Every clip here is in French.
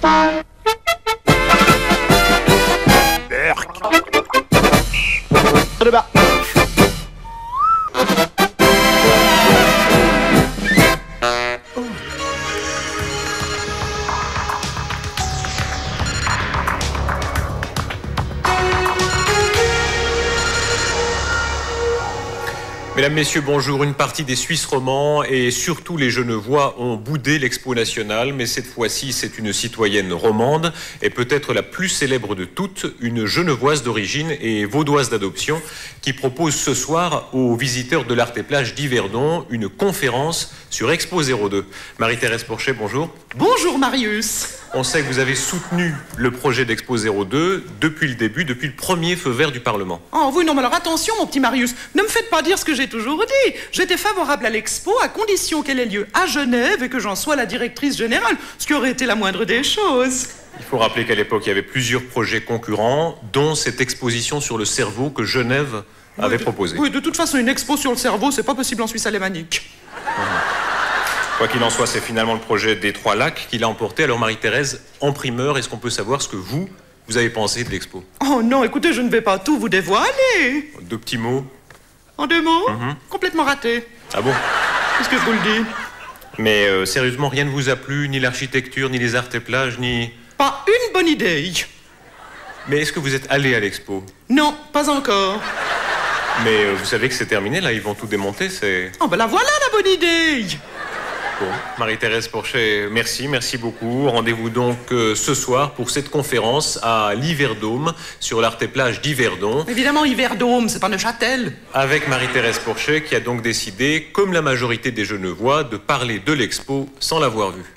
Bye. Mesdames, Messieurs, bonjour. Une partie des Suisses romans et surtout les Genevois ont boudé l'Expo nationale, mais cette fois-ci, c'est une citoyenne romande et peut-être la plus célèbre de toutes, une Genevoise d'origine et vaudoise d'adoption, qui propose ce soir aux visiteurs de l'Art et Plage d'Yverdon une conférence sur Expo 02. Marie-Thérèse Porchet, bonjour. Bonjour Marius. On sait que vous avez soutenu le projet d'Expo 02 depuis le début, depuis le premier feu vert du Parlement. Oh oui, non, mais alors attention, mon petit Marius, ne me faites pas dire ce que j'ai toujours dit. J'étais favorable à l'expo à condition qu'elle ait lieu à Genève et que j'en sois la directrice générale, ce qui aurait été la moindre des choses. Il faut rappeler qu'à l'époque, il y avait plusieurs projets concurrents, dont cette exposition sur le cerveau que Genève avait Oui, proposée. Oui, de toute façon, une expo sur le cerveau, c'est pas possible en Suisse alémanique. Quoi qu'il en soit, c'est finalement le projet des Trois Lacs qui l'a emporté. Alors Marie-Thérèse, en primeur, est-ce qu'on peut savoir ce que vous, vous avez pensé de l'expo? Oh non, écoutez, je ne vais pas tout vous dévoiler. Deux petits mots. En deux mots, complètement raté. Ah bon? Qu'est-ce que je vous le dis? Mais euh, sérieusement, rien ne vous a plu, ni l'architecture, ni les arts et plages, ni... Pas une bonne idée. Mais est-ce que vous êtes allé à l'expo? Non, pas encore. Mais euh, vous savez que c'est terminé, là, ils vont tout démonter, c'est... Oh ben la voilà la bonne idée. Marie-Thérèse Porchet, merci, merci beaucoup. Rendez-vous donc euh, ce soir pour cette conférence à l'Hiverdome sur l'Art et Plage d'Yverdon Évidemment, Yverdôme, c'est pas Neuchâtel. avec Marie-Thérèse Porchet qui a donc décidé, comme la majorité des Genevois, de parler de l'expo sans l'avoir vue.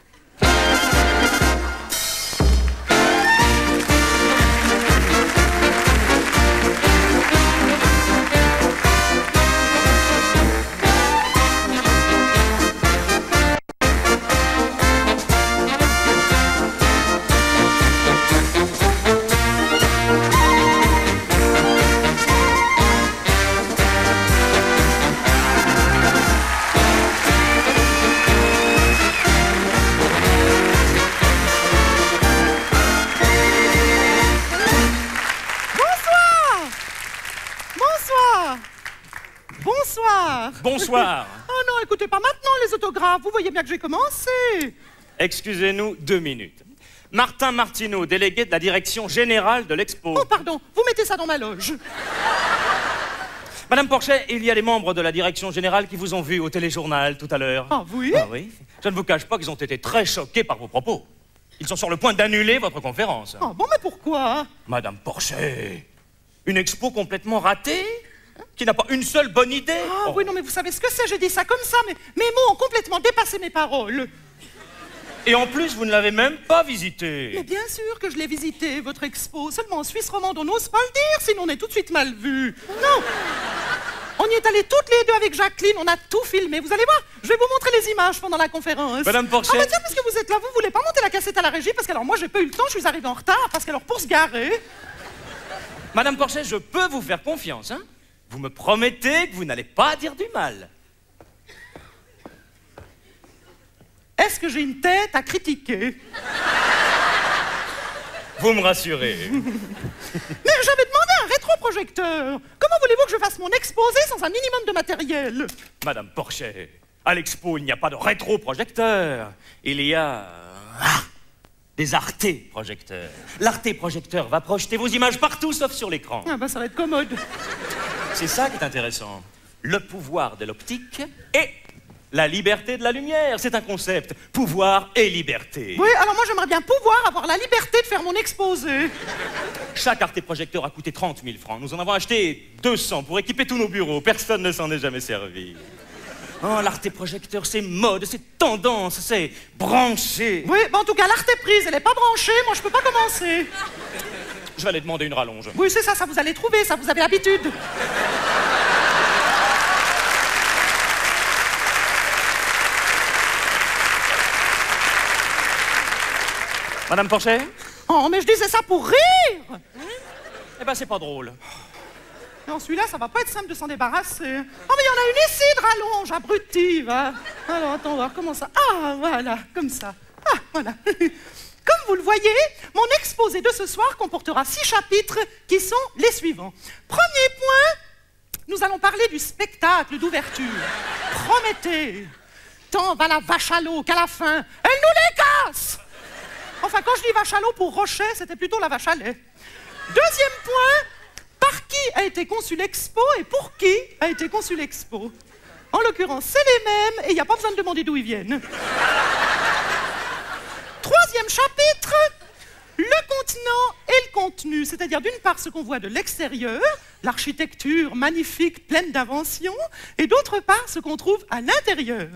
Bonsoir Bonsoir. Oh non, écoutez pas maintenant les autographes, vous voyez bien que j'ai commencé Excusez-nous deux minutes. Martin Martineau, délégué de la direction générale de l'Expo. Oh pardon, vous mettez ça dans ma loge. Madame Porchet, il y a les membres de la direction générale qui vous ont vu au téléjournal tout à l'heure. Ah oui Ah oui Je ne vous cache pas qu'ils ont été très choqués par vos propos. Ils sont sur le point d'annuler votre conférence. Oh bon, mais pourquoi? Madame Porchet, une expo complètement ratée? Qui n'a pas une seule bonne idée Ah Oh. oui, non mais vous savez ce que c'est, j'ai dit ça comme ça, mais mes mots ont complètement dépassé mes paroles. Et en plus, vous ne l'avez même pas Mais visité. bien sûr que je l'ai visité, votre expo, seulement en Suisse romande on n'ose pas le dire, sinon on est tout de suite mal vu. Non On y est allés toutes les deux avec Jacqueline, on a tout filmé, vous allez voir, je vais vous montrer les images pendant la conférence. Madame Porchet. Ah bah tiens, puisque vous êtes là, vous voulez pas monter la cassette à la régie, parce que alors moi j'ai pas eu le temps, je suis arrivée en retard, parce que alors pour se garer... Madame Porchet, je peux vous faire confiance, hein Vous me promettez que vous n'allez pas dire du mal. Est-ce que j'ai une tête à critiquer? Vous me rassurez. Mais j'avais demandé un rétroprojecteur Comment voulez-vous que je fasse mon exposé sans un minimum de matériel? Madame Porchet, à l'expo, il n'y a pas de rétroprojecteur. Il y a. ah, des arté-projecteurs. L'arté-projecteur va projeter vos images partout sauf sur l'écran. Ah bah ça va être commode. C'est ça qui est intéressant. Le pouvoir de l'optique et la liberté de la lumière. C'est un concept. Pouvoir et liberté. Oui, alors moi j'aimerais bien pouvoir avoir la liberté de faire mon exposé. Chaque arté-projecteur a coûté 30 000 francs. Nous en avons acheté 200 pour équiper tous nos bureaux. Personne ne s'en est jamais servi. Oh, l'arté-projecteur, c'est mode, c'est tendance, c'est branché. Oui, bah en tout cas l'arte est prise, elle est pas branchée, moi je peux pas commencer. Je vais aller demander une rallonge. Oui, c'est ça, ça vous allez trouver, ça vous avez l'habitude. Madame Porchet Oh, mais je disais ça pour rire Eh ben, c'est pas drôle. Non, celui-là, ça va pas être simple de s'en débarrasser. Oh, mais il y en a une ici de rallonge, abruti, va. Alors, attends, voir comment ça. Ah, voilà, comme ça. Ah, voilà. Comme vous le voyez, mon exposé de ce soir comportera six chapitres qui sont les suivants. Premier point, nous allons parler du spectacle d'ouverture. Promettez, tant va la vache à l'eau qu'à la fin, elle nous les casse Enfin, quand je dis vache à l'eau pour Rocher, c'était plutôt la vache à lait. Deuxième point, qui a été conçu l'expo et pour qui a été conçu l'expo En l'occurrence, c'est les mêmes et il n'y a pas besoin de demander d'où ils viennent. Troisième chapitre, le contenant et le contenu, c'est-à-dire d'une part ce qu'on voit de l'extérieur, l'architecture magnifique, pleine d'inventions, et d'autre part ce qu'on trouve à l'intérieur.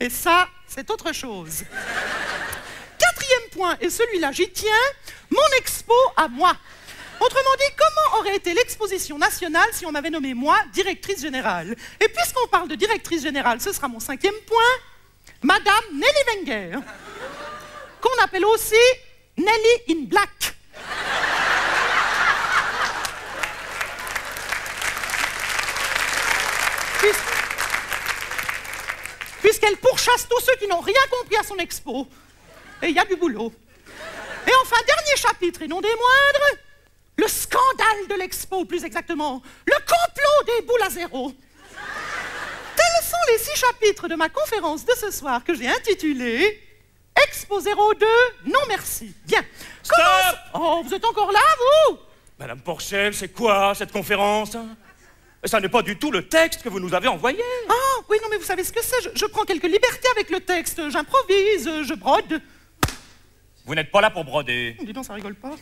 Et ça, c'est autre chose. Quatrième point, et celui-là j'y tiens, mon expo à moi. Autrement dit, comment aurait été l'exposition nationale si on m'avait nommé moi directrice générale? Et puisqu'on parle de directrice générale, ce sera mon cinquième point, Madame Nelly Wenger qu'on appelle aussi Nelly in Black. Puisqu'elle pourchasse tous ceux qui n'ont rien compris à son expo. Et il y a du boulot. Et enfin, dernier chapitre, et non des moindres, le scandale de l'expo, plus exactement, le complot des boules à zéro. Tels sont les six chapitres de ma conférence de ce soir que j'ai intitulée Expo 02, non merci. Bien. Stop Oh, vous êtes encore là, vous? Madame Porchel, c'est quoi cette conférence? Ça n'est pas du tout le texte que vous nous avez envoyé. Ah, oui, non, mais vous savez ce que c'est je, je prends quelques libertés avec le texte. J'improvise, je brode. Vous n'êtes pas là pour broder. Dis donc, ça rigole pas.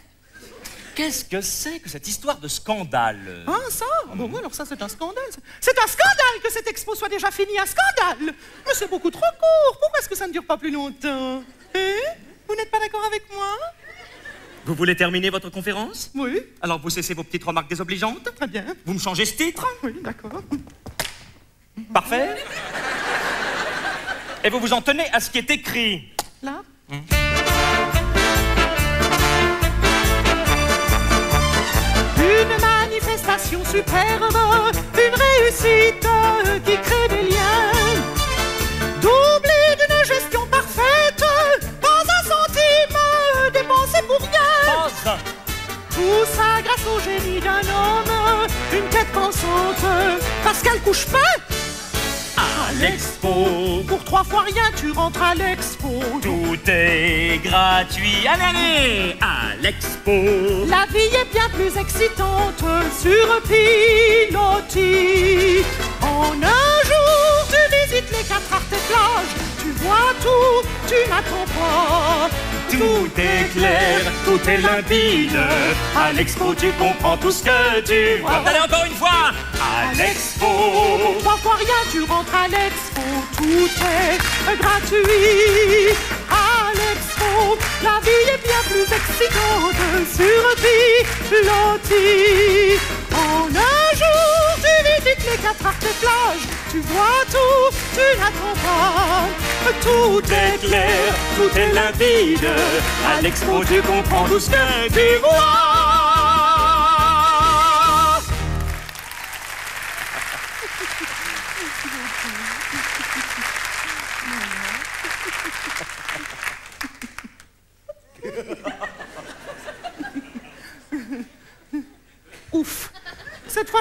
Qu'est-ce que c'est que cette histoire de scandale? Ah, ça? Ah Bon, oui, alors ça, c'est un scandale. C'est un scandale que cette expo soit déjà finie, un scandale! Mais c'est beaucoup trop court. Pourquoi est-ce que ça ne dure pas plus longtemps? Hein Vous n'êtes pas d'accord avec moi? Vous voulez terminer votre conférence? Oui, Alors vous cessez vos petites remarques désobligeantes? Très bien. Vous me changez ce titre? Oui, d'accord. Parfait. Et vous vous en tenez à ce qui est écrit? Là Une manifestation superbe, une réussite qui crée des liens. Doublée d'une gestion parfaite, pas un centime dépensé pour rien. Pas. Tout ça grâce au génie d'un homme, une tête pensante, Pascal Couchepin. À l'expo Pour trois fois rien, tu rentres à l'expo. Tout est gratuit Allez, allez À l'expo La vie est bien plus excitante sur pilotis. En un jour, tu visites les quatre arts et plages. Tu vois tout, tu n'attends pas. Tout est clair, tout est limpide. À l'expo, tu comprends tout ce que tu vois. Allez, encore une fois. L'expo. Trois fois rien, tu rentres à l'expo. Tout est gratuit. À l'expo, la vie est bien plus excitante sur pilotis. En un jour, tu visites les quatre arts et plages. Tu vois tout, tu n'attends pas. Tout est clair, tout est limpide. À l'expo, tu comprends tout ce que tu vois.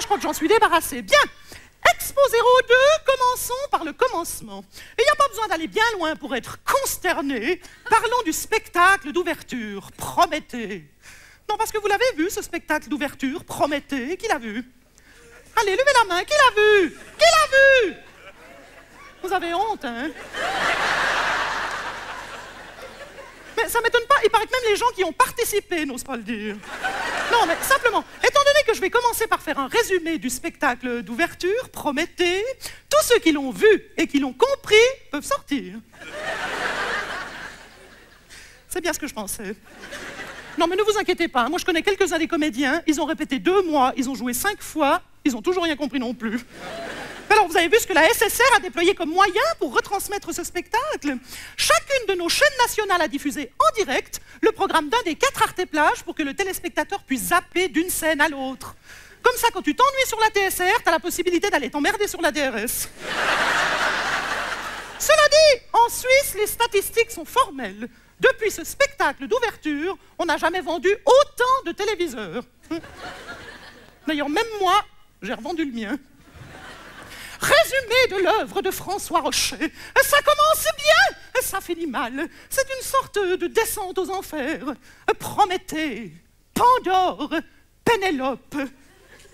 Je crois que j'en suis débarrassée. Bien. Expo 02, commençons par le commencement. Il n'y a pas besoin d'aller bien loin pour être consterné. Parlons du spectacle d'ouverture. Promettez. Non, parce que vous l'avez vu, ce spectacle d'ouverture. Promettez. Qui l'a vu? Allez, levez la main. Qui l'a vu? Qui l'a vu? Vous avez honte, hein? Ça m'étonne pas. Il paraît que même les gens qui ont participé n'osent pas le dire. Non, mais simplement, étant donné que je vais commencer par faire un résumé du spectacle d'ouverture, promettez, tous ceux qui l'ont vu et qui l'ont compris peuvent sortir. C'est bien ce que je pensais. Non, mais ne vous inquiétez pas, moi je connais quelques-uns des comédiens, ils ont répété deux mois, ils ont joué cinq fois, ils ont toujours rien compris non plus. Alors, vous avez vu ce que la SSR a déployé comme moyen pour retransmettre ce spectacle Chacune de nos chaînes nationales a diffusé en direct le programme d'un des quatre arts et plages pour que le téléspectateur puisse zapper d'une scène à l'autre. Comme ça, quand tu t'ennuies sur la TSR, t'as la possibilité d'aller t'emmerder sur la DRS. Cela dit, en Suisse, les statistiques sont formelles. Depuis ce spectacle d'ouverture, on n'a jamais vendu autant de téléviseurs. D'ailleurs, même moi, j'ai revendu le mien. Résumé de l'œuvre de François Rocher. Ça commence bien, ça finit mal. C'est une sorte de descente aux enfers. Prométhée, Pandore, Pénélope,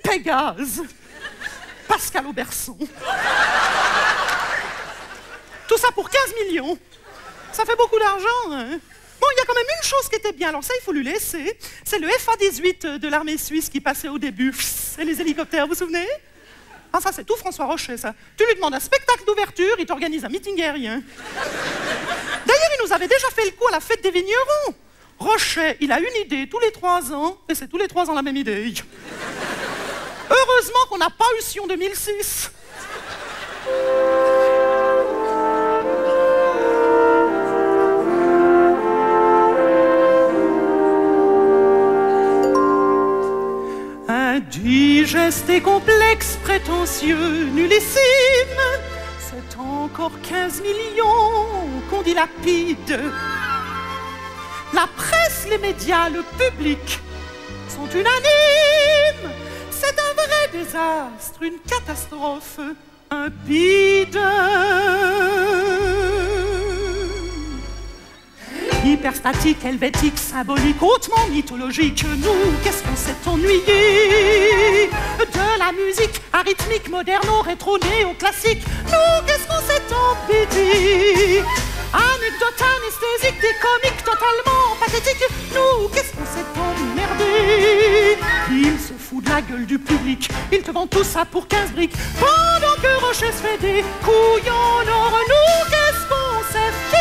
Pégase, Pascal Auberson. Tout ça pour 15 millions. Ça fait beaucoup d'argent. Hein Bon, il y a quand même une chose qui était bien, alors ça, il faut lui laisser. C'est le FA-18 de l'armée suisse qui passait au début. Et les hélicoptères, vous vous souvenez? Ça, c'est tout François Rocher, ça. Tu lui demandes un spectacle d'ouverture, il t'organise un meeting aérien. D'ailleurs, il nous avait déjà fait le coup à la fête des vignerons. Rocher, il a une idée tous les trois ans, et c'est tous les trois ans la même idée. Heureusement qu'on n'a pas eu Sion 2006. Indigeste et complexe, prétentieux, nullissime, c'est encore 15 millions qu'on dilapide. La presse, les médias, le public sont unanimes. C'est un vrai désastre, une catastrophe, un Hyperstatique, helvétique, symbolique, hautement mythologique. Nous, qu'est-ce qu'on s'est ennuyé De la musique arythmique, moderno, rétro, néo-classique. Nous, qu'est-ce qu'on s'est embêté Anecdote anesthésique, des comiques totalement pathétiques. Nous, qu'est-ce qu'on s'est emmerdé Il se fout de la gueule du public. Il te vend tout ça pour 15 briques. Pendant que Rocher se fait des couilles en or. Nous, qu'est-ce qu'on s'est fait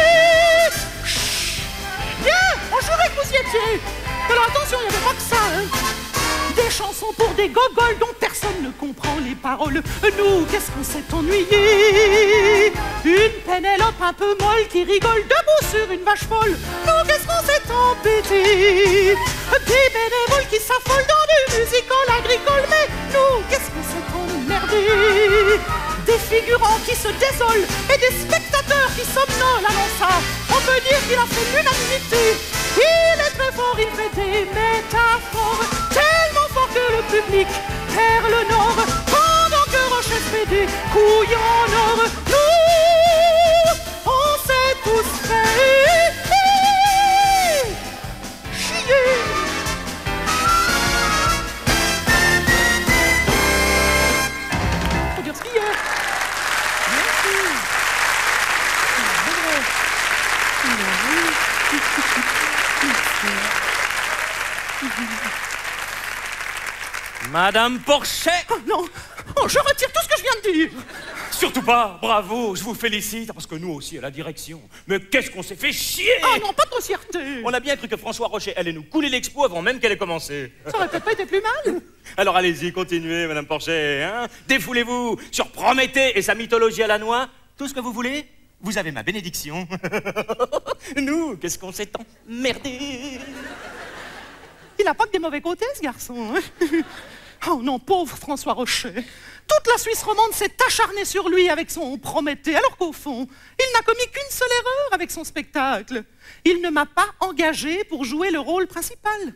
Jurait que vous y étiez Alors attention, il n'y avait pas que ça, hein des chansons pour des gogoles dont personne ne comprend les paroles. Nous, qu'est-ce qu'on s'est ennuyé? Une Pénélope un peu molle qui rigole debout sur une vache folle. Nous, qu'est-ce qu'on s'est embêté? Des bénévoles qui s'affolent dans du musical agricole. Mais nous, qu'est-ce qu'on s'est emmerdé? Des figurants qui se désolent et des spectateurs qui somnolent. Allons ça, on peut dire qu'il a fait l'unanimité. Il est très fort, il fait des métaphores tellement fort que le public perd le nord. Pendant que Rocher fait des couilles en or, Madame Porchet. Oh non. Oh, je retire tout ce que je viens de dire. Surtout pas, bravo, je vous félicite, parce que nous aussi à la direction. Mais qu'est-ce qu'on s'est fait chier? Ah non, pas de grossièreté. On a bien cru que François Rocher allait nous couler l'expo avant même qu'elle ait commencé. Ça aurait peut-être pas été plus mal. Alors allez-y, continuez, Madame Porchet, hein. Défoulez-vous sur Prométhée et sa mythologie à la noix. Tout ce que vous voulez, vous avez ma bénédiction. nous, qu'est-ce qu'on s'est emmerdé? Il a pas que des mauvais côtés, ce garçon. hein. oh non, pauvre François Rocher. Toute la Suisse romande s'est acharnée sur lui avec son Prométhée, alors qu'au fond, il n'a commis qu'une seule erreur avec son spectacle. Il ne m'a pas engagé pour jouer le rôle principal.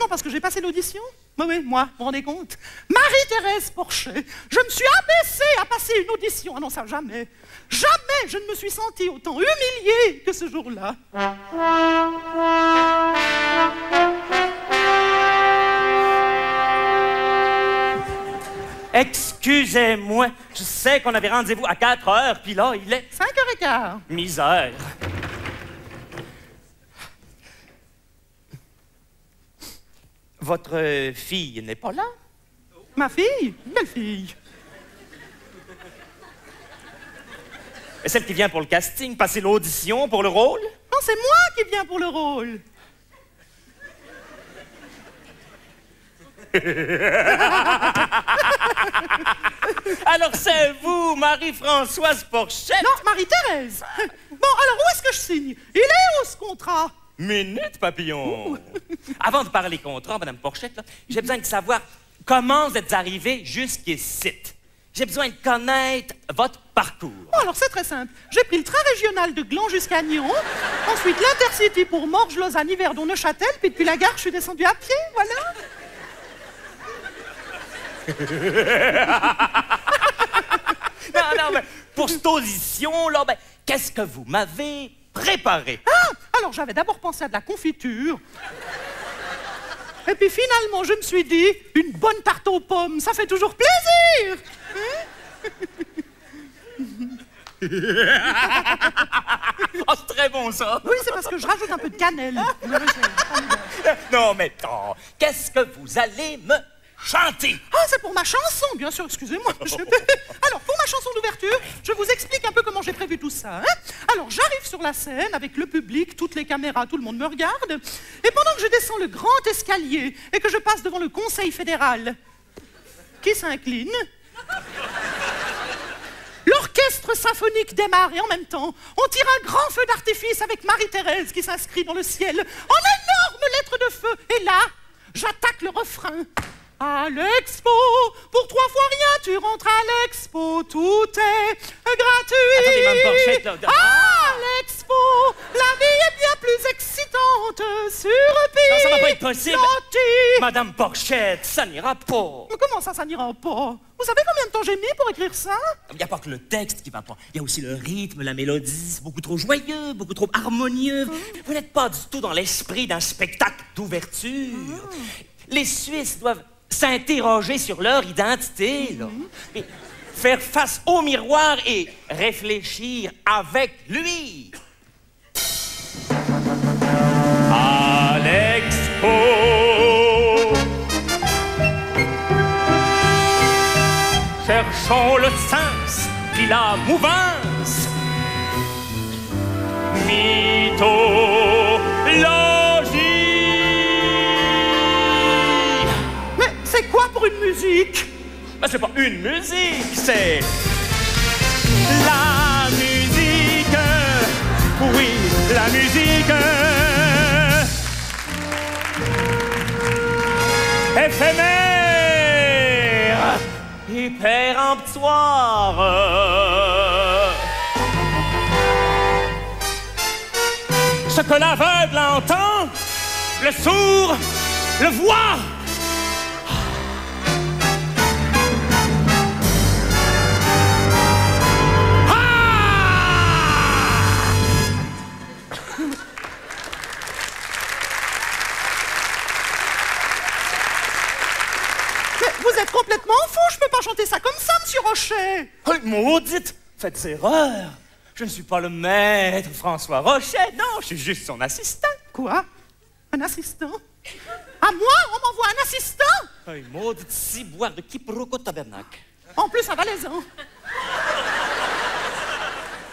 Non, parce que j'ai passé l'audition. Oui, moi, vous vous rendez compte Marie-Thérèse Porchet, je me suis abaissée à passer une audition. Ah non, ça, jamais. Jamais je ne me suis sentie autant humiliée que ce jour-là. Excusez-moi, je sais qu'on avait rendez-vous à 4 heures, puis là, il est... 5h15. Misère. Votre fille n'est pas là? Ma fille? Belle fille. Celle qui vient pour le casting, passer l'audition pour le rôle? Non, c'est moi qui viens pour le rôle. Alors c'est vous, Marie-Françoise Porchet Non, Marie-Thérèse. Bon, alors où est-ce que je signe? Il est où ce contrat? Minute, papillon Avant de parler contrat, Madame Porchette, j'ai besoin de savoir comment vous êtes arrivé jusqu'ici. J'ai besoin de connaître votre parcours Oh, alors c'est très simple. J'ai pris le train régional de Gland jusqu'à Nyon, ensuite l'Intercity pour Morges, Lausanne, Yverdon, Neuchâtel, puis depuis la gare, je suis descendu à pied, voilà. Non, non, mais pour cette audition, là, ben, qu'est-ce que vous m'avez préparé? Ah, alors j'avais d'abord pensé à de la confiture. Et puis finalement, je me suis dit, une bonne tarte aux pommes, ça fait toujours plaisir. Oh, c'est très bon, ça Oui, c'est parce que je rajoute un peu de cannelle. Non, mais attends, qu'est-ce que vous allez me chanter Ah, c'est pour ma chanson, bien sûr, excusez-moi. Je- Alors, pour ma chanson d'ouverture, je vous explique un peu comment j'ai prévu tout ça. hein. Alors, j'arrive sur la scène avec le public, toutes les caméras, tout le monde me regarde. Et pendant que je descends le grand escalier et que je passe devant le Conseil fédéral, qui s'incline, L'orchestre symphonique démarre et en même temps, on tire un grand feu d'artifice avec Marie-Thérèse qui s'inscrit dans le ciel en énorme lettres de feu. Et là, j'attaque le refrain. À l'expo, pour trois fois rien, tu rentres à l'expo, tout est gratuit. Attendez, Porchette, là, À l'expo, la vie est bien plus excitante sur Non, ça va pied. pas être possible. Madame Porchette, ça n'ira pas Mais comment ça, ça n'ira pas? Vous savez combien de temps j'ai mis pour écrire ça? Il n'y a pas que le texte qui va pas. Il y a aussi le rythme, la mélodie. C'est beaucoup trop joyeux, beaucoup trop harmonieux. Vous n'êtes pas du tout dans l'esprit d'un spectacle d'ouverture. Les Suisses doivent s'interroger sur leur identité, là. Et faire face au miroir et réfléchir avec lui. À l'expo. Cherchons le sens, puis la mouvance. Mythologie. Ben, c'est pas une musique, c'est la musique. Oui, la musique. Éphémère et péremptoire. Ce que l'aveugle entend, le sourd le voit. Êtes complètement fou, je peux pas chanter ça comme ça, monsieur Rocher Oh, maudite! Faites erreur! Je ne suis pas le maître François Rochet, non, je suis juste son assistant. Quoi? Un assistant? À moi? On m'envoie un assistant? Hey, maudite ciboire de quiproquo tabernacle. En plus, un valaisan.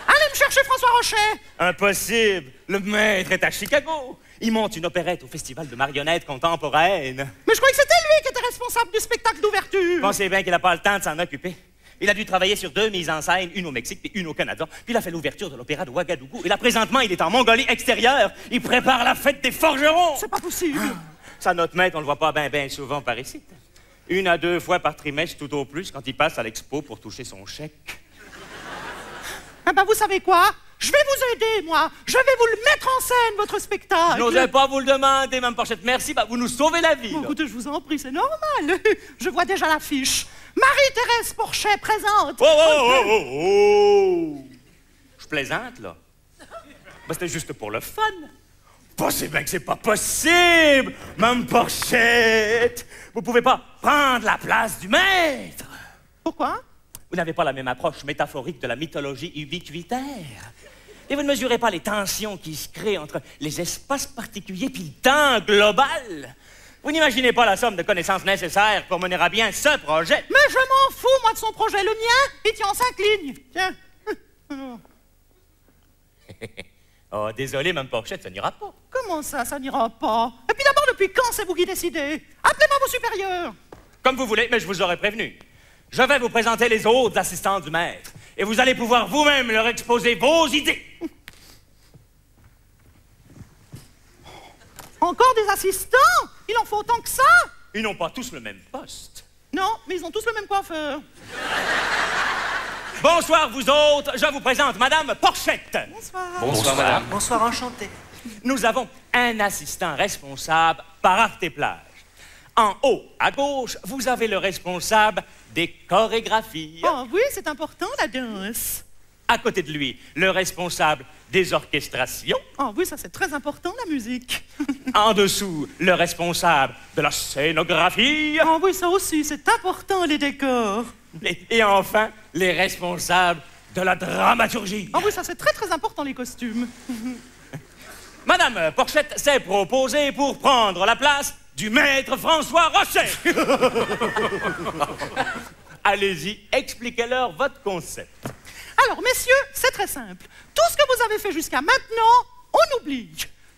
Allez me chercher François Rocher Impossible! Le maître est à Chicago. Il monte une opérette au festival de marionnettes contemporaines. Mais je croyais que c'était lui qui était responsable du spectacle d'ouverture Pensez bien qu'il n'a pas le temps de s'en occuper. Il a dû travailler sur deux mises en scène, une au Mexique puis une au Canada. Puis il a fait l'ouverture de l'opéra de Ouagadougou. Et là, présentement, il est en Mongolie extérieure. Il prépare la fête des forgerons. C'est pas possible Sa note maître, on le voit pas bien ben souvent par ici. Une à deux fois par trimestre, tout au plus, quand il passe à l'expo pour toucher son chèque. Ah ben vous savez quoi? Je vais vous aider, moi Je vais vous le mettre en scène, votre spectacle Je n'osais pas vous le demander, Mme Porchette. Merci, bah, vous nous sauvez la vie. Bon, écoutez, je vous en prie, c'est normal. Je vois déjà l'affiche. Marie-Thérèse Porchet présente. Oh, oh, oh, oh, oh! Je plaisante, là. Bah, c'était juste pour le fun. Pensez bien que c'est pas possible, Mme Porchette. Vous pouvez pas prendre la place du maître. Pourquoi? Vous n'avez pas la même approche métaphorique de la mythologie ubiquitaire. Et vous ne mesurez pas les tensions qui se créent entre les espaces particuliers puis le temps global. Vous n'imaginez pas la somme de connaissances nécessaires pour mener à bien ce projet. Mais je m'en fous, moi, de son projet. Le mien, en cinq lignes. Tiens. Oh, désolé, Mme Porchette, ça n'ira pas. Comment ça, ça n'ira pas? Et puis d'abord, depuis quand c'est vous qui décidez? Appelez-moi vos supérieurs. Comme vous voulez, mais je vous aurais prévenu. Je vais vous présenter les autres assistants du maître. Et vous allez pouvoir vous-même leur exposer vos idées. Encore des assistants? Il en faut autant que ça? Ils n'ont pas tous le même poste. Non, mais ils ont tous le même coiffeur. Bonsoir, vous autres. Je vous présente Madame Porchette. Bonsoir. Bonsoir, madame. Bonsoir, enchanté. Nous avons un assistant responsable par art et plage. En haut, à gauche, vous avez le responsable des chorégraphies. Oh oui, c'est important la danse. À côté de lui, le responsable des orchestrations. Oh oui, ça c'est très important la musique. En dessous, le responsable de la scénographie. Oh oui, ça aussi, c'est important les décors. Et, et enfin, les responsables de la dramaturgie. Oh oui, ça c'est très très important les costumes. Madame Porchette s'est proposée pour prendre la place du maître François Rochet. Allez-y, expliquez-leur votre concept. Alors messieurs, c'est très simple. Tout ce que vous avez fait jusqu'à maintenant, on oublie.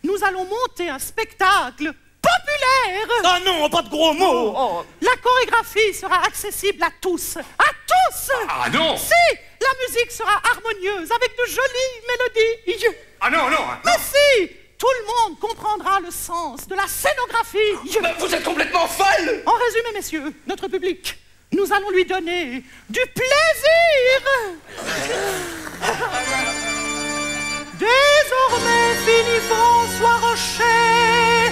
Nous allons monter un spectacle populaire. Oh non, pas de gros mots. La chorégraphie sera accessible à tous. À tous Ah non Si La musique sera harmonieuse avec de jolies mélodies. Ah non, non Mais si Tout le monde comprendra le sens de la scénographie. Vous êtes complètement folle En résumé, messieurs, notre public, nous allons lui donner du plaisir. Désormais, fini François Rocher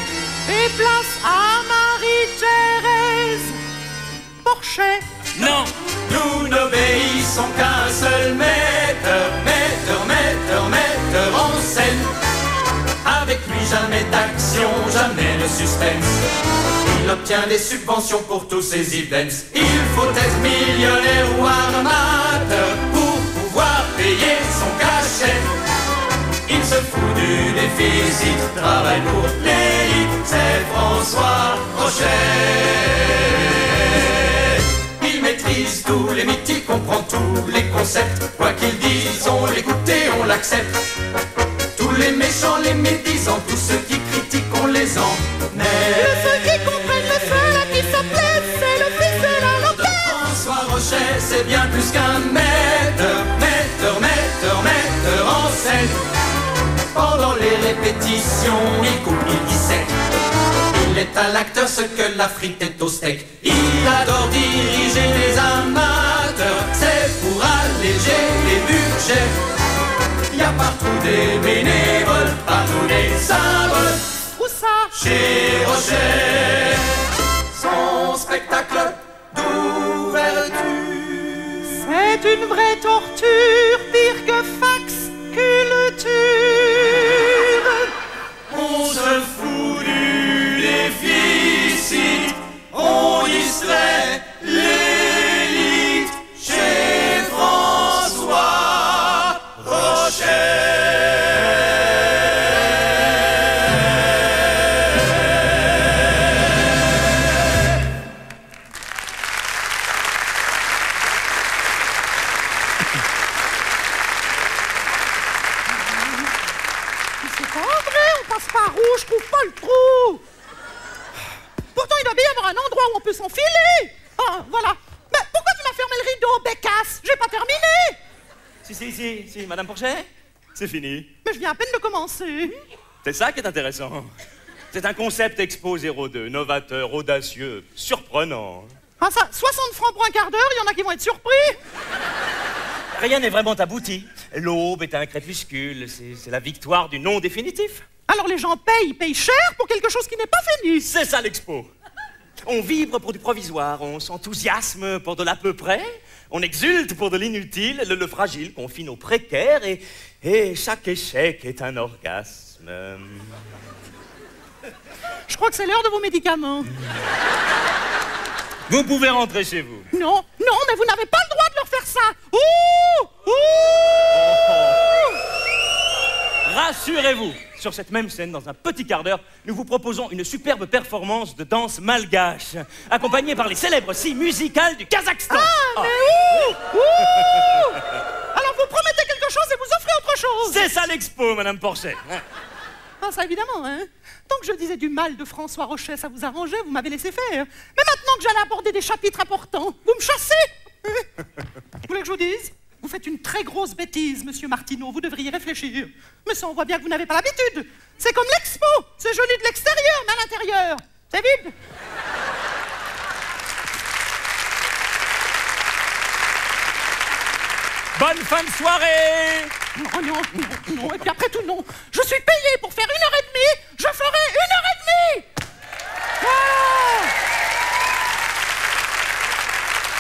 et place à Marie-Thérèse Porchet. Non, Nous n'obéissons qu'à un seul metteur, metteur, metteur, metteur en scène. Lui, jamais d'action, jamais de suspense. Il obtient des subventions pour tous ses events. Il faut être millionnaire ou amateur pour pouvoir payer son cachet. Il se fout du déficit, travaille pour l'élite, c'est François Rocher. Il maîtrise tous les mythiques, comprend tous les concepts. Quoi qu'il dise, on l'écoute et on l'accepte. Les méchants, les médisants, tous ceux qui critiquent, on les en Ceux qui comprennent le seul à qui ça plaît, c'est le fils de la lanterne. François Rocher, c'est bien plus qu'un metteur, metteur, metteur, metteur en scène. Pendant les répétitions, il coupe, il dissèque. Il est à l'acteur ce que la frite est au steak. Il adore diriger les amateurs, c'est pour alléger les budgets. Y a partout des bénévoles, partout des symboles. Où ça? Chez Rocher, son spectacle d'ouverture. C'est une vraie torture, pire que fax culture. Peut s'enfiler. Ah, voilà. Mais pourquoi tu m'as fermé le rideau, Bécasse? J'ai pas terminé. Si, si, si, si, Madame Porchet, c'est fini. Mais je viens à peine de commencer. C'est ça qui est intéressant. C'est un concept Expo 02, novateur, audacieux, surprenant. Ah ça, 60 francs pour un quart d'heure, il y en a qui vont être surpris. Rien n'est vraiment abouti. L'aube est un crépuscule, c'est c'est la victoire du non définitif. Alors les gens payent, payent cher pour quelque chose qui n'est pas fini. C'est ça l'expo. On vibre pour du provisoire, on s'enthousiasme pour de l'à peu près, on exulte pour de l'inutile, le, le fragile confine au précaire, et, et chaque échec est un orgasme. Je crois que c'est l'heure de vos médicaments. Vous pouvez rentrer chez vous. Non, non, mais vous n'avez pas le droit de leur faire ça. Ouh Ouh Rassurez-vous, sur cette même scène, dans un petit quart d'heure, nous vous proposons une superbe performance de danse malgache, accompagnée par les célèbres scies musicales du Kazakhstan. Ah, mais ouh Ouh Alors vous promettez quelque chose et vous offrez autre chose. C'est ça l'expo, Madame Porchet. Ah, ça évidemment, hein. Tant que je disais du mal de François Rochet, ça vous arrangeait, vous m'avez laissé faire. Mais maintenant que j'allais aborder des chapitres importants, vous me chassez Vous voulez que je vous dise? Vous faites une très grosse bêtise, monsieur Martineau, vous devriez réfléchir. Mais ça, on voit bien que vous n'avez pas l'habitude. C'est comme l'expo, c'est joli de l'extérieur, mais à l'intérieur, c'est vide. Bonne fin de soirée Non, non, non, non, et puis après tout, non. Je suis payé pour faire une heure et demie, je ferai une heure et demie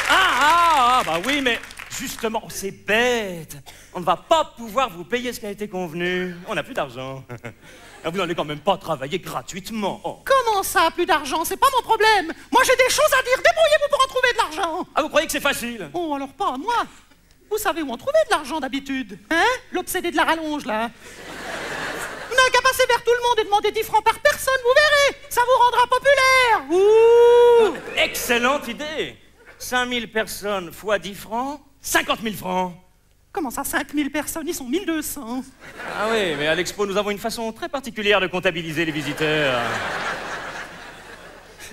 ah, ah, ah, bah oui, mais justement, c'est bête. On ne va pas pouvoir vous payer ce qui a été convenu. On n'a plus d'argent. Vous n'allez quand même pas travailler gratuitement. Oh. Comment ça, plus d'argent? C'est pas mon problème. Moi j'ai des choses à dire, débrouillez-vous pour en trouver de l'argent. Ah, vous croyez que c'est facile? Oh, alors pas à moi. Vous savez où en trouver de l'argent d'habitude Hein? L'obsédé de la rallonge, là. Vous n'avez qu'à passer vers tout le monde et demander 10 francs par personne, vous verrez. Ça vous rendra populaire. Ouh. Excellente idée. 5000 personnes fois 10 francs, 50 000 francs. Comment ça, 5000 personnes? Ils sont 1200 Ah oui, mais à l'expo, nous avons une façon très particulière de comptabiliser les visiteurs.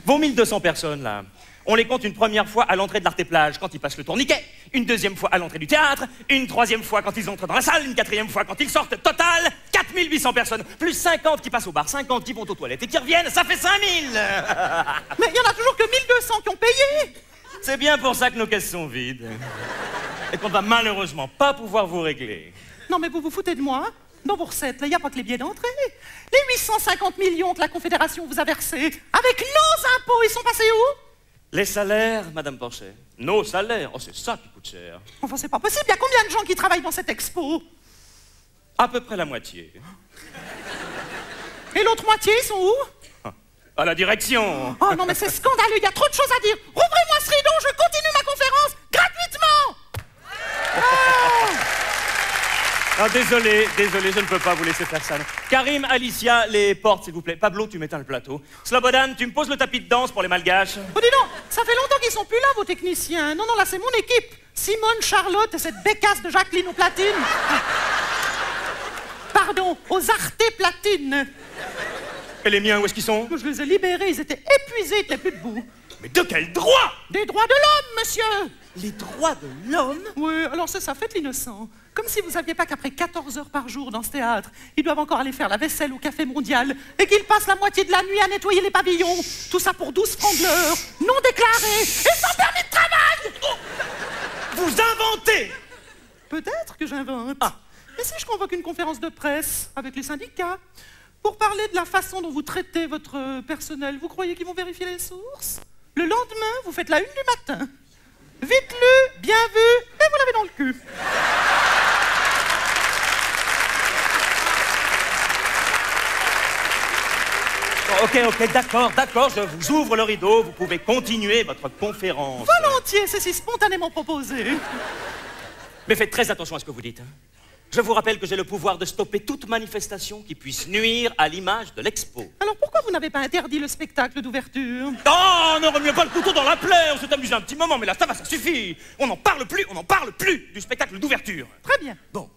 Vos 1200 personnes, là, on les compte une première fois à l'entrée de l'Arte Plage, quand ils passent le tourniquet, une deuxième fois à l'entrée du théâtre, une troisième fois quand ils entrent dans la salle, une quatrième fois quand ils sortent. Total, 4800 personnes, plus 50 qui passent au bar, 50 qui vont aux toilettes et qui reviennent, ça fait 5000 Mais il y en a toujours que 1200 qui ont payé C'est bien pour ça que nos caisses sont vides. Et qu'on va malheureusement pas pouvoir vous régler. Non mais vous vous foutez de moi Dans vos recettes, là, il n'y a pas que les billets d'entrée. Les 850 millions que la Confédération vous a versés, avec nos impôts, ils sont passés où? Les salaires, Madame Porchet. Nos salaires. Oh, c'est ça qui coûte cher. Enfin, c'est pas possible. Il y a combien de gens qui travaillent dans cette expo? À peu près la moitié. Et l'autre moitié, ils sont où? À la direction. Oh non, mais c'est scandaleux. Il y a trop de choses à dire. Rouvrez-moi ce rideau, je continue ma conférence gratuitement Ah, désolé, désolé, je ne peux pas vous laisser faire ça. non. Karim, Alicia, les portes, s'il vous plaît. Pablo, tu m'éteins le plateau. Slobodan, tu me poses le tapis de danse pour les malgaches. Oh, dis donc, ça fait longtemps qu'ils sont plus là, vos techniciens. Non, non, là, c'est mon équipe. Simone, Charlotte et cette bécasse de Jacqueline aux platines. Pardon, aux Arte platines. Et les miens, où est-ce qu'ils sont Je les ai libérés, ils étaient épuisés, ils étaient plus debout. Mais de quel droit Des droits de l'homme, monsieur Les droits de l'homme Oui, alors c'est ça, faites l'innocent. Comme si vous saviez pas qu'après 14 heures par jour dans ce théâtre, ils doivent encore aller faire la vaisselle au Café Mondial et qu'ils passent la moitié de la nuit à nettoyer les pavillons. Tout ça pour 12 francs de l'heure, non déclarés et sans permis de travail Vous inventez Peut-être que j'invente. Ah. Mais si je convoque une conférence de presse avec les syndicats pour parler de la façon dont vous traitez votre personnel, vous croyez qu'ils vont vérifier les sources? Le lendemain, vous faites la une du matin. Vite lu, bien vu, et vous l'avez dans le cul. Ok, ok, d'accord, d'accord, je vous ouvre le rideau, vous pouvez continuer votre conférence. Volontiers, c'est si spontanément proposé. Mais faites très attention à ce que vous dites. hein. Je vous rappelle que j'ai le pouvoir de stopper toute manifestation qui puisse nuire à l'image de l'expo. Alors pourquoi vous n'avez pas interdit le spectacle d'ouverture? Oh, ne remuez pas le couteau dans la plaie, on s'est amusé un petit moment, mais là, ça va, ça suffit. On n'en parle plus, on n'en parle plus du spectacle d'ouverture. Très bien. Bon.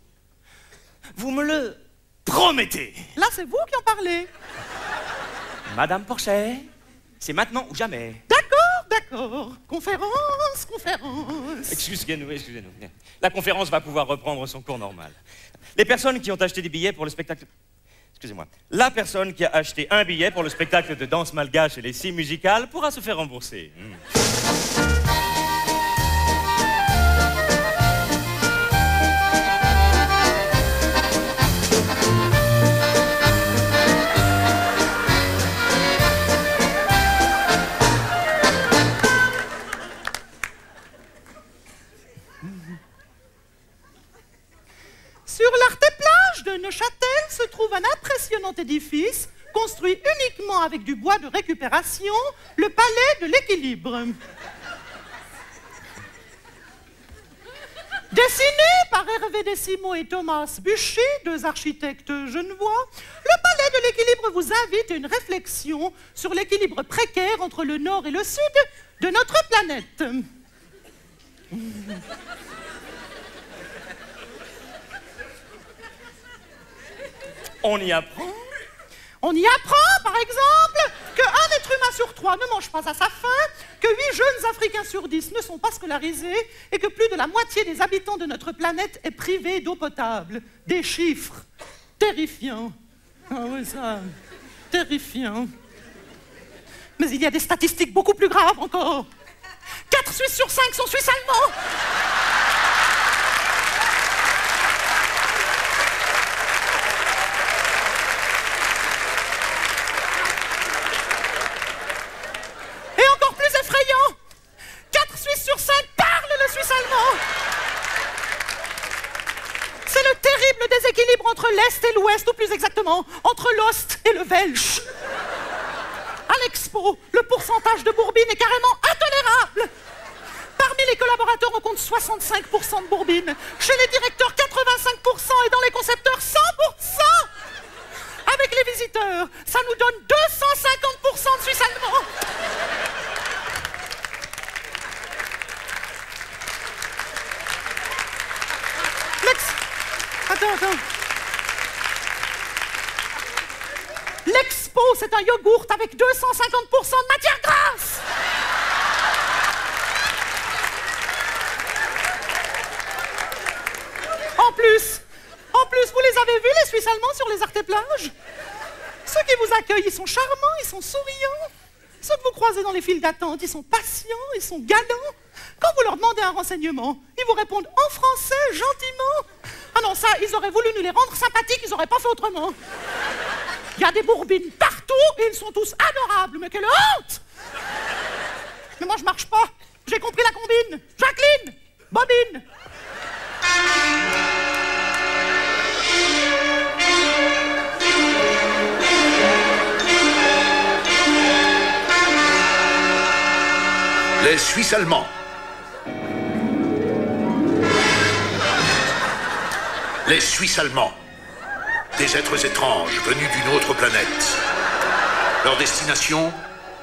Vous me le promettez. Là, c'est vous qui en parlez. Madame Porchet, c'est maintenant ou jamais. D'accord. Conférence, conférence. Excusez-nous, excusez-nous. La conférence va pouvoir reprendre son cours normal. Les personnes qui ont acheté des billets pour le spectacle... Excusez-moi. La personne qui a acheté un billet pour le spectacle de danse malgache et les six musicales pourra se faire rembourser. Hmm. Neuchâtel se trouve un impressionnant édifice construit uniquement avec du bois de récupération, le palais de l'équilibre. Dessiné par Hervé Décimo et Thomas Buchy, deux architectes genevois, le palais de l'équilibre vous invite à une réflexion sur l'équilibre précaire entre le nord et le sud de notre planète. On y apprend On y apprend, par exemple, qu'un être humain sur trois ne mange pas à sa faim, que huit jeunes Africains sur dix ne sont pas scolarisés et que plus de la moitié des habitants de notre planète est privée d'eau potable. Des chiffres terrifiants. Ah oui, ça, terrifiant. Mais il y a des statistiques beaucoup plus graves encore. Quatre Suisses sur cinq sont Suisses allemands. Entre l'Ost et le Welsh. À l'expo, le pourcentage de bourbine est carrément intolérable. Parmi les collaborateurs, on compte 65% de bourbine. Chez les directeurs, 85% et dans les concepteurs, 100%. Avec les visiteurs, ça nous donne 250% de Suisse allemand. Attends, attends. L'expo, c'est un yogourt avec 250% de matière grasse. En plus, en plus, vous les avez vus, les Suisses allemands, sur les artes et plages Ceux qui vous accueillent, ils sont charmants, ils sont souriants. Ceux que vous croisez dans les files d'attente, ils sont patients, ils sont galants. Quand vous leur demandez un renseignement, ils vous répondent en français, gentiment. Ah non, ça, ils auraient voulu nous les rendre sympathiques, ils n'auraient pas fait autrement. Il y a des bourbines partout et ils sont tous adorables, mais quelle honte Mais moi, je marche pas. J'ai compris la combine. Jacqueline Bobine Les Suisses allemands. Les Suisses allemands. Des êtres étranges venus d'une autre planète. Leur destination,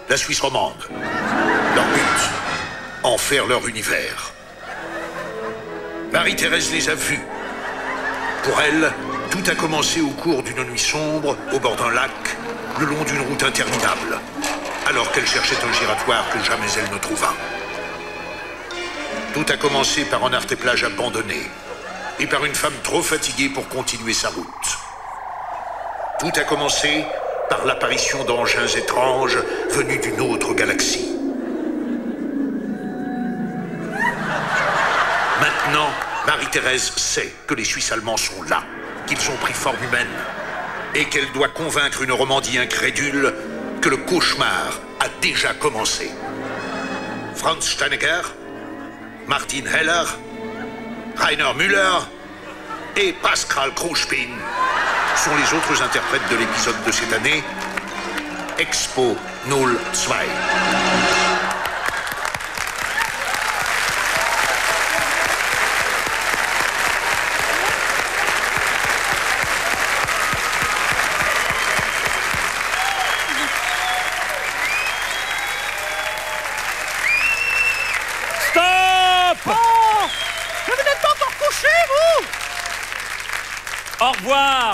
la Suisse romande. Leur but, en faire leur univers. Marie-Thérèse les a vus. Pour elle, tout a commencé au cours d'une nuit sombre, au bord d'un lac, le long d'une route interminable, alors qu'elle cherchait un giratoire que jamais elle ne trouva. Tout a commencé par un artéplage abandonné et par une femme trop fatiguée pour continuer sa route. Tout a commencé par l'apparition d'engins étranges venus d'une autre galaxie. Maintenant, Marie-Thérèse sait que les Suisses allemands sont là, qu'ils ont pris forme humaine, et qu'elle doit convaincre une Romandie incrédule que le cauchemar a déjà commencé. Franz Steinegger, Martin Heller, Rainer Müller et Pascal Kruspin sont les autres interprètes de l'épisode de cette année, Expo 02.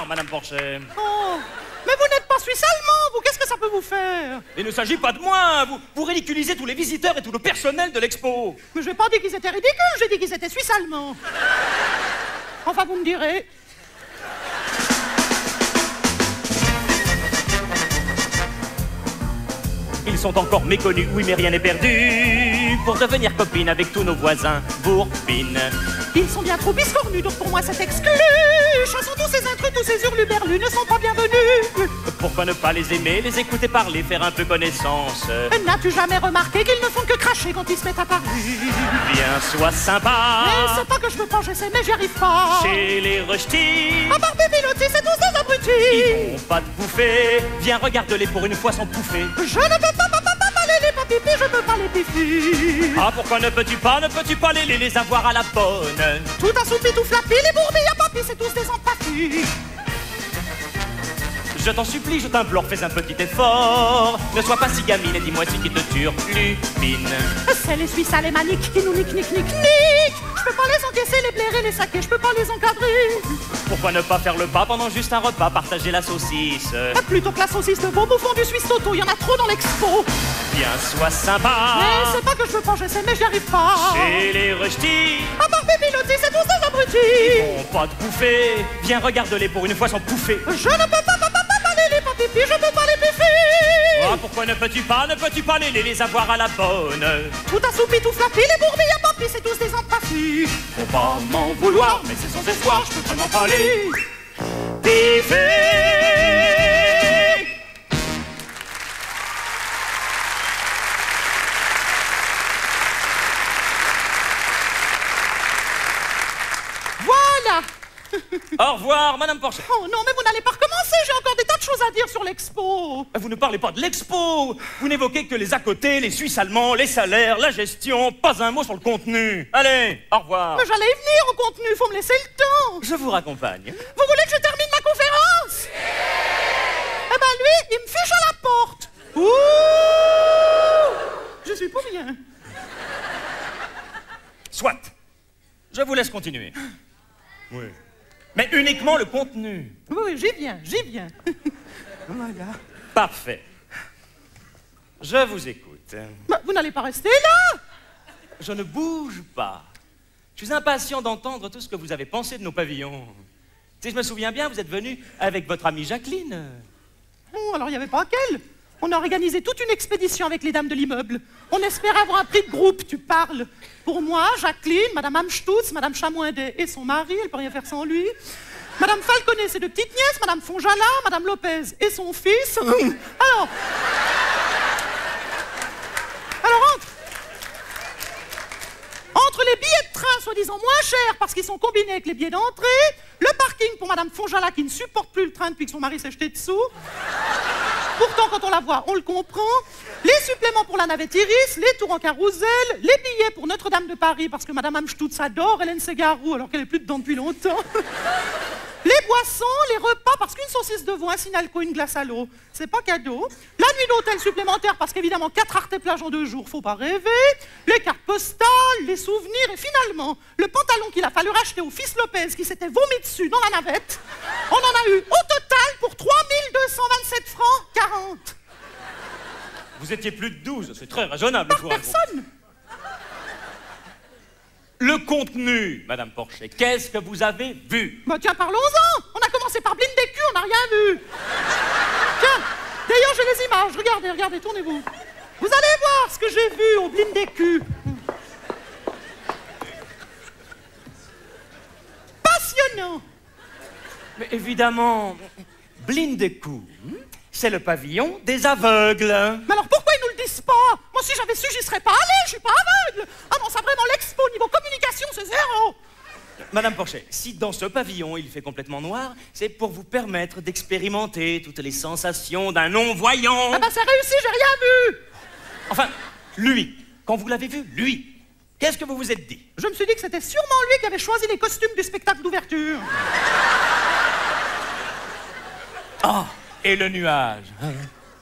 Madame Porchet. Oh Mais vous n'êtes pas suisse allemand, vous Qu'est-ce que ça peut vous faire? Il ne s'agit pas de moi. Vous, vous ridiculisez tous les visiteurs et tout le personnel de l'expo. Mais je n'ai pas dit qu'ils étaient ridicules, j'ai dit qu'ils étaient suisse allemands. Enfin, vous me direz. Ils sont encore méconnus, oui, mais rien n'est perdu. Pour devenir copine avec tous nos voisins, Bourpine. Ils sont bien trop biscornus, donc pour moi c'est exclu. Chassons tous ces intrus, tous ces hurluberlus ne sont pas bienvenus. Pourquoi ne pas les aimer, les écouter parler, faire un peu connaissance N'as-tu jamais remarqué qu'ils ne font que cracher quand ils se mettent à parler? Bien, sois sympa. Mais c'est pas que je veux pas, j'essaie, mais j'y arrive pas. Chez les rejetis, À part Pépilotis, c'est tous des ils abrutis. vont pas te bouffer. Viens, regarde-les pour une fois sans pouffer. Je ne peux pas, pas, papipis, je peux pas les pifis. Ah, pourquoi ne peux-tu pas, ne peux-tu pas les, les, les avoir à la bonne? Tout assoupi, tout flappy, les bourbilles à papy, c'est tous des empathies. Je t'en supplie, je t'implore, fais un petit effort. Ne sois pas si gamine et dis-moi ce qui te turlupine. C'est les Suisses alémaniques qui nous niquent, niquent, niquent, niquent. Je peux pas les encaisser, les les saquer, je peux pas les encadrer. Pourquoi ne pas faire le pas pendant juste un repas, partager la saucisse Plutôt que la saucisse de beau bouffon du Suisse Toto, y en a trop dans l'expo. Bien, sois sympa. Mais c'est pas que je veux pas, j'essaie, mais j'y arrive pas. Chez les rejetis, À part Pépilotis, c'est tous des ils abrutis. vont pas te bouffer. Viens, regarde-les pour une fois sans pouffer. Je ne peux pas, pas, pas, pas parler les papipis, je peux pas les pifis. Ah, pourquoi ne peux-tu pas, ne peux-tu pas les, les, les avoir à la bonne Tout assoupi, tout flappy, les bourbilles à papy, c'est tous des empathies. Faut pas m'en vouloir, mais c'est sans espoir, je peux vraiment pas les Au revoir. Madame Porchet. Oh non, mais vous n'allez pas recommencer, j'ai encore des tas de choses à dire sur l'expo. Vous ne parlez pas de l'expo. Vous n'évoquez que les à côté, les Suisses allemands, les salaires, la gestion. Pas un mot sur le contenu. Allez, au revoir. Mais j'allais y venir au contenu, faut me laisser le temps. Je vous raccompagne. Vous voulez que je termine ma conférence? Eh ben lui, il me fiche à la porte. Ouh Je suis pour rien. Soit. Je vous laisse continuer. Oui. Mais uniquement le contenu. Oui, oui, j'y viens, j'y viens. voilà. Parfait. Je vous écoute. Bah, vous n'allez pas rester là Je ne bouge pas. Je suis impatient d'entendre tout ce que vous avez pensé de nos pavillons. Si je me souviens bien, vous êtes venu avec votre amie Jacqueline. Oh, alors il n'y avait pas qu'elle. On a organisé toute une expédition avec les dames de l'immeuble. On espérait avoir un prix de groupe, tu parles. Pour moi, Jacqueline, Madame Amstutz, Madame Chamoindet et son mari, elle peut rien faire sans lui. Madame Falconet, ses deux petites nièces, Madame Fonjala, Madame Lopez et son fils. Alors. Alors, entre. Entre les billets de train soi-disant moins chers parce qu'ils sont combinés avec les billets d'entrée, le parking pour Madame Fonjala qui ne supporte plus le train depuis que son mari s'est jeté dessous. Pourtant, quand on la voit, on le comprend. Les suppléments pour la navette Iris, les tours en carrousel, les billets pour Notre-Dame de Paris parce que Madame Amstutz adore Hélène Segarou alors qu'elle est plus dedans depuis longtemps. Les boissons, les repas, parce qu'une saucisse de veau, un sinalco, une glace à l'eau, c'est pas cadeau. La nuit d'hôtel supplémentaire, parce qu'évidemment, quatre artes et plages en deux jours, faut pas rêver. Les cartes postales, les souvenirs, et finalement, le pantalon qu'il a fallu racheter au fils Lopez qui s'était vomi dessus dans la navette. On en a eu au total pour 3227 francs 40. Vous étiez plus de 12, c'est très raisonnable. Par personne. Le contenu, Madame Porchet, qu'est-ce que vous avez vu? Bah tiens, parlons-en. On a commencé par blind des culs, on n'a rien vu. Tiens, d'ailleurs j'ai les images, regardez, regardez, tournez-vous. Vous allez voir ce que j'ai vu au blind des culs. Passionnant. Mais évidemment, Blindekou, c'est le pavillon des aveugles. Mais alors pourquoi ils nous le disent pas? Moi si j'avais su, j'y serais pas allé, je suis pas aveugle Ah non, ça vraiment l'expo, niveau communication, c'est zéro Madame Porchet, si dans ce pavillon il fait complètement noir, c'est pour vous permettre d'expérimenter toutes les sensations d'un non-voyant. Ah bah c'est réussi, j'ai rien vu Enfin, lui, quand vous l'avez vu, lui, qu'est-ce que vous vous êtes dit? Je me suis dit que c'était sûrement lui qui avait choisi les costumes du spectacle d'ouverture. Ah, et le nuage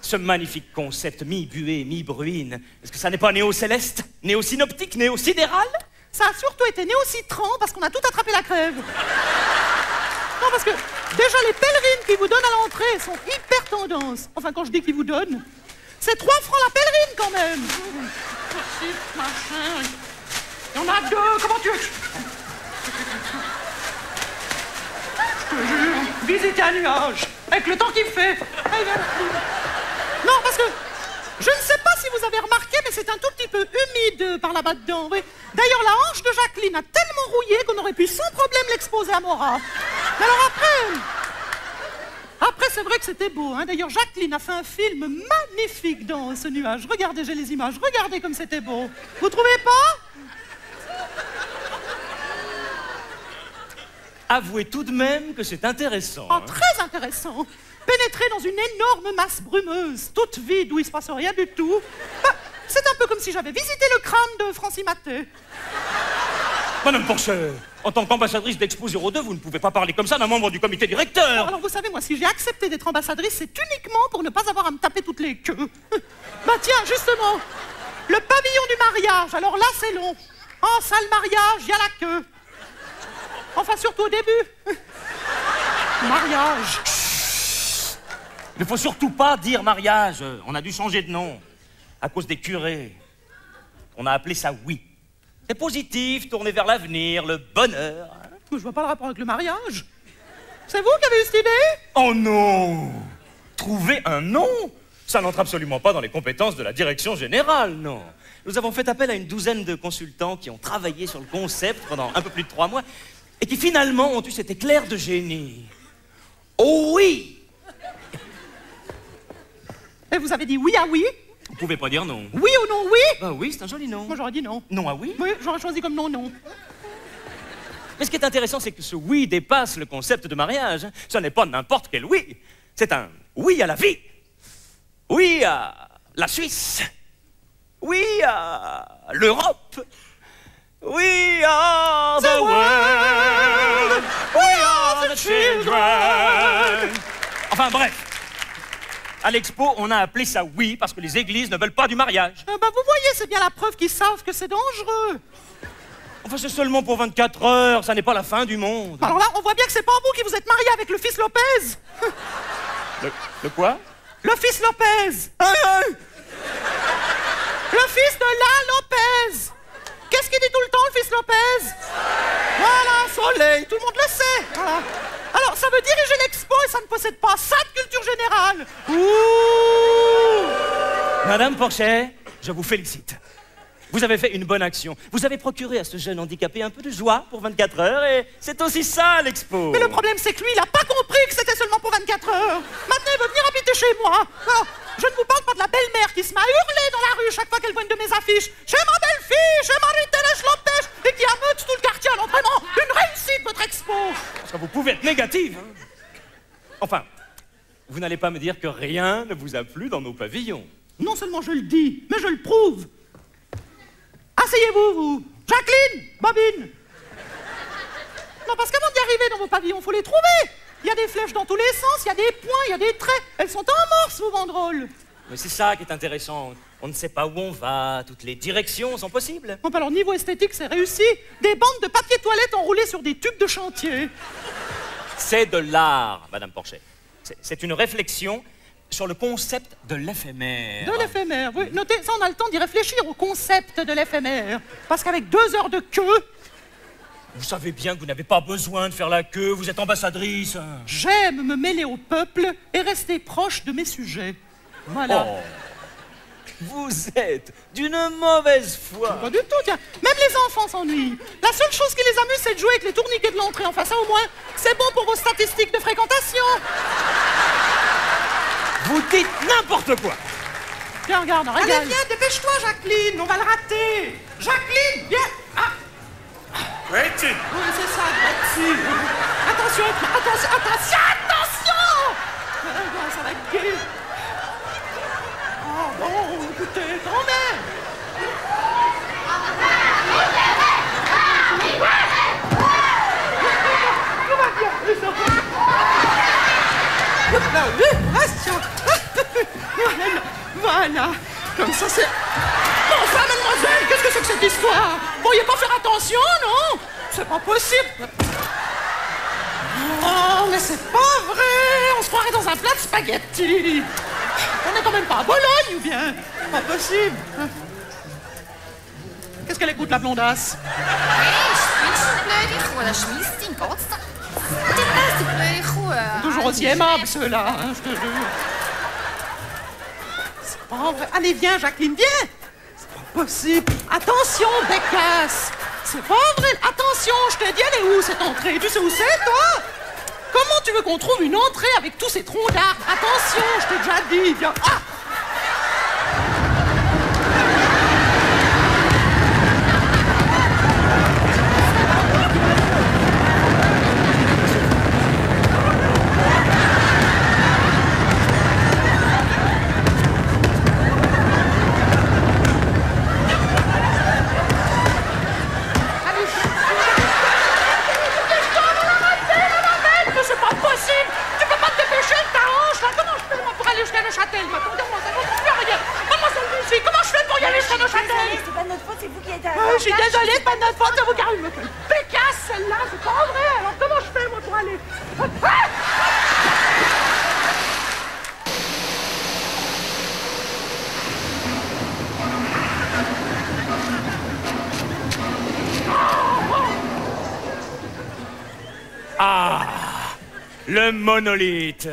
Ce magnifique concept mi-buée, mi-bruine. Est-ce que ça n'est pas néo-céleste Néo-synoptique Néo-sidéral? Ça a surtout été néo-citran parce qu'on a tout attrapé la crève. Non, parce que déjà les pèlerines qui vous donnent à l'entrée sont hyper tendance. Enfin, quand je dis qu'ils vous donnent, c'est 3 francs la pèlerine quand même. Il y en a deux, comment tu. Je te jure, visiter un nuage, avec le temps qu'il fait. Non, parce que je ne sais pas si vous avez remarqué, mais c'est un tout petit peu humide par là-bas dedans. D'ailleurs, la hanche de Jacqueline a tellement rouillé qu'on aurait pu sans problème l'exposer à Mora. Mais alors après. Après, c'est vrai que c'était beau. Hein. D'ailleurs, Jacqueline a fait un film magnifique dans ce nuage. Regardez, j'ai les images. Regardez comme c'était beau. Vous trouvez pas? Avouez tout de même que c'est intéressant. Oh, hein. très intéressant. Pénétrer dans une énorme masse brumeuse, toute vide, où il se passe rien du tout. Bah, c'est un peu comme si j'avais visité le crâne de Francis Maté. Madame Porchet, en tant qu'ambassadrice d'Expo 02, vous ne pouvez pas parler comme ça d'un membre du comité directeur. Alors vous savez, moi, si j'ai accepté d'être ambassadrice, c'est uniquement pour ne pas avoir à me taper toutes les queues. Bah tiens, justement, le pavillon du mariage, alors là, c'est long. En salle mariage, il y a la queue. Enfin, surtout au début. Mariage. Il ne faut surtout pas dire mariage. On a dû changer de nom. À cause des curés. On a appelé ça oui. C'est positif, tourné vers l'avenir, le bonheur. Je vois pas le rapport avec le mariage. C'est vous qui avez eu cette idée? Oh non Trouver un nom Ça n'entre absolument pas dans les compétences de la direction générale, non. Nous avons fait appel à une douzaine de consultants qui ont travaillé sur le concept pendant un peu plus de trois mois et qui finalement ont eu cet éclair de génie. Oh oui Et vous avez dit oui à oui Vous pouvez pas dire non. Oui ou non oui Bah oui, c'est un joli nom. Moi, j'aurais dit non. Non ah oui Oui, j'aurais choisi comme non, non. Mais ce qui est intéressant, c'est que ce oui dépasse le concept de mariage. hein. Ce n'est pas n'importe quel oui. C'est un oui à la vie. Oui à la Suisse. Oui à l'Europe. We are the world. We are the children. Enfin bref. À l'expo, on a appelé ça oui parce que les églises ne veulent pas du mariage. Euh, bah, vous voyez, c'est bien la preuve qu'ils savent que c'est dangereux. Enfin, c'est seulement pour 24 heures, ça n'est pas la fin du monde. Alors là, on voit bien que c'est pas vous qui vous êtes marié avec le fils Lopez. Le, le quoi? Le fils Lopez. Le fils de la Lopez. Qu'est-ce qu'il dit tout le temps, le fils Lopez Voilà, soleil, tout le monde le sait. Voilà. Alors, ça veut diriger l'expo et ça ne possède pas ça de culture générale. Ouh Madame Porchet, je vous félicite. Vous avez fait une bonne action. Vous avez procuré à ce jeune handicapé un peu de joie pour 24 heures et c'est aussi ça l'expo. Mais le problème, c'est que lui, il a pas compris que c'était seulement pour 24 heures. Maintenant, il veut venir habiter chez moi. Je ne vous parle pas de la belle-mère qui se met à hurler dans la rue chaque fois qu'elle voit une de mes affiches. Chez ma belle-fille, chez Marie-Thérèse Lopez, et qui ameute tout le quartier à l'entraînement. Une réussite, votre expo. Parce que vous pouvez être négative. hein. Enfin, vous n'allez pas me dire que rien ne vous a plu dans nos pavillons. Non seulement je le dis, mais je le prouve. Asseyez-vous, vous. Jacqueline, Bobine. Non, parce qu'avant d'y arriver dans vos pavillons, faut les trouver. Il y a des flèches dans tous les sens, il y a des points, il y a des traits. Elles sont en morse, vos banderoles. Mais c'est ça qui est intéressant. On ne sait pas où on va, toutes les directions sont possibles. Bon, alors, niveau esthétique, c'est réussi. Des bandes de papier toilette enroulées sur des tubes de chantier. C'est de l'art, Madame Porchet. C'est une réflexion sur le concept de l'éphémère. De l'éphémère, oui. Notez, ça, on a le temps d'y réfléchir au concept de l'éphémère. Parce qu'avec deux heures de queue, Vous savez bien que vous n'avez pas besoin de faire la queue, vous êtes ambassadrice. j'aime me mêler au peuple et rester proche de mes sujets. Voilà. Oh. Vous êtes d'une mauvaise foi. Pas du tout, tiens. Même les enfants s'ennuient. La seule chose qui les amuse, c'est de jouer avec les tourniquets de l'entrée. Enfin, ça au moins, c'est bon pour vos statistiques de fréquentation. Vous dites n'importe quoi. Tiens, regarde, regarde. Allez, viens, dépêche-toi, Jacqueline, on va le rater. Jacqueline, viens. Ah, Oui, c'est ça, là-dessus. Attention, attention, attention, attention Ah, ben, Ça va être gai. Oh, bon, écoutez, quand même. Tout va bien. Là. Voilà, voilà. Comme ça, c'est... Bon, enfin, mademoiselle, qu'est-ce que c'est que cette histoire? Vous pourriez pas faire attention, non? C'est pas possible. Oh, mais c'est pas vrai On se croirait dans un plat de spaghettis. On est quand même pas à Bologne, ou bien? Pas possible. Qu'est-ce qu'elle écoute, la blondasse? Toujours aussi aimable, ceux-là, hein, je te jure. Allez, viens, Jacqueline, viens C'est pas possible. Attention, Bécasse C'est pas vrai. Attention, je t'ai dit, elle est où, cette entrée? Tu sais où c'est, toi? Comment tu veux qu'on trouve une entrée avec tous ces troncs d'arbres? Attention, je t'ai déjà dit. Viens. Ah Mais c'est pas possible Tu peux pas te dépêcher de ta hanche, là Comment je fais, moi, pour aller jusqu'à Neuchâtel moi Comment ça ne plus rien Mademoiselle Lucie, comment je fais pour y C'est pas notre faute, c'est vous qui êtes à Ah, Je suis désolée, c'est pas de notre faute, ça vous garde une pécasse, celle-là, c'est pas vrai. Alors comment je fais, moi, pour aller? Ah! Le monolithe.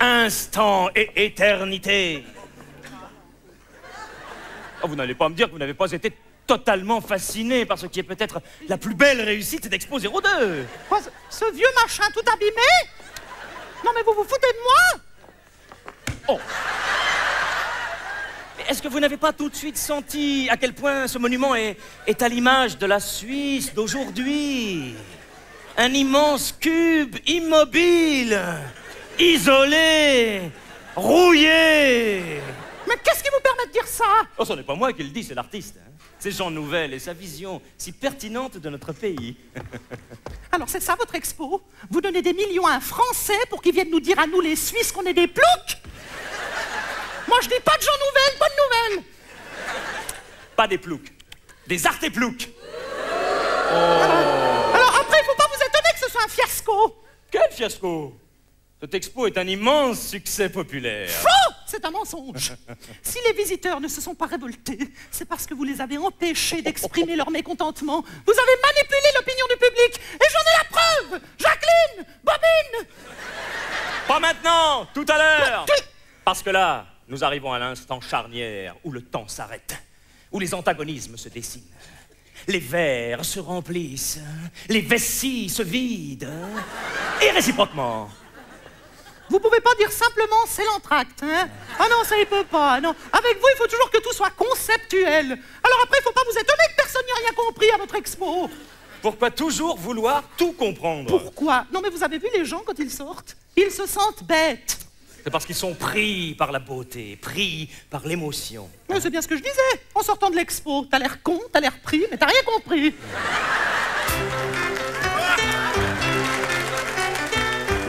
Instant et éternité. Oh, vous n'allez pas me dire que vous n'avez pas été totalement fasciné par ce qui est peut-être la plus belle réussite d'Expo 02. Quoi, ce, ce vieux machin tout abîmé? Non mais vous vous foutez de moi Mais est-ce que vous n'avez pas tout de suite senti à quel point ce monument est, est à l'image de la Suisse d'aujourd'hui? Un immense cube immobile, isolé, rouillé. Mais qu'est-ce de dire ça Oh, ce n'est pas moi qui le dis, c'est l'artiste. hein. C'est Jean Nouvel et sa vision si pertinente de notre pays. Alors c'est ça votre expo? Vous donnez des millions à un Français pour qu'ils viennent nous dire à nous les Suisses qu'on est des ploucs? Moi je dis pas de gens nouvelles, bonne nouvelle Pas des ploucs, des artéploucs. Alors après, il faut pas vous étonner que ce soit un fiasco Quel fiasco? Cette expo est un immense succès populaire. Faux C'est un mensonge Si les visiteurs ne se sont pas révoltés, c'est parce que vous les avez empêchés d'exprimer leur mécontentement. Vous avez manipulé l'opinion du public et j'en ai la preuve Jacqueline Bobine Pas maintenant, tout à l'heure. Parce que là, nous arrivons à l'instant charnière où le temps s'arrête, où les antagonismes se dessinent. Les verres se remplissent, les vessies se vident, et réciproquement. Vous pouvez pas dire simplement c'est l'entracte, hein Ah non, ça il peut pas, non. Avec vous, il faut toujours que tout soit conceptuel. Alors après, il faut pas vous étonner que personne n'ait rien compris à votre expo. Pourquoi toujours vouloir tout comprendre Pourquoi? Non mais vous avez vu les gens quand ils sortent? Ils se sentent bêtes. C'est parce qu'ils sont pris par la beauté, pris par l'émotion. Ouais, c'est bien ce que je disais. En sortant de l'expo, t'as l'air con, t'as l'air pris, mais t'as rien compris.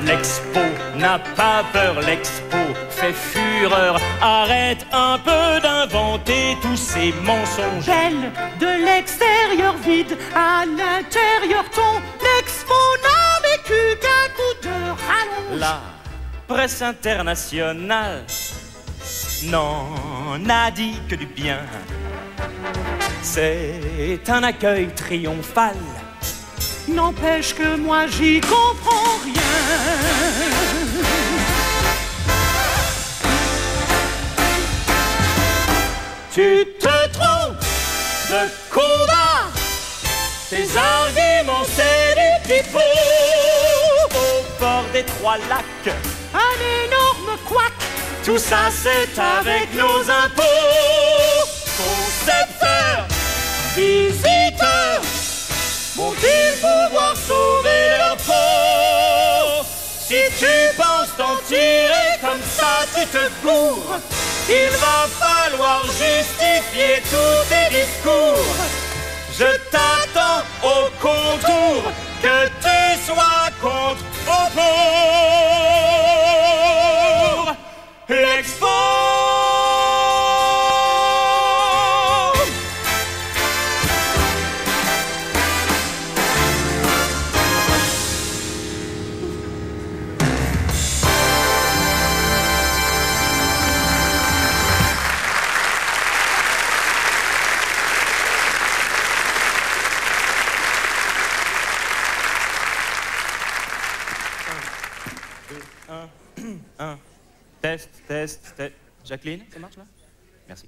L'expo n'a pas peur, l'expo fait fureur. Arrête un peu d'inventer tous ces mensonges. Belle de l'extérieur vide, à l'intérieur ton l'expo n'a vécu qu'un coup de rallonge. La presse internationale n'en a dit que du bien. C'est un accueil triomphal. N'empêche que moi j'y comprends rien. Tu te trompes de combat. Tes arguments, c'est du pipeau. Au bord des trois lacs, Un énorme couac. tout ça c'est avec nos impôts. Concepteurs, visiteurs, vont-ils pouvoir sauver leur peau Si tu penses t'en tirer comme ça, tu te cours. Il va falloir justifier tous tes discours. Je t'attends au contour, que tu sois contre ou pour Jacqueline, ça marche là? Merci.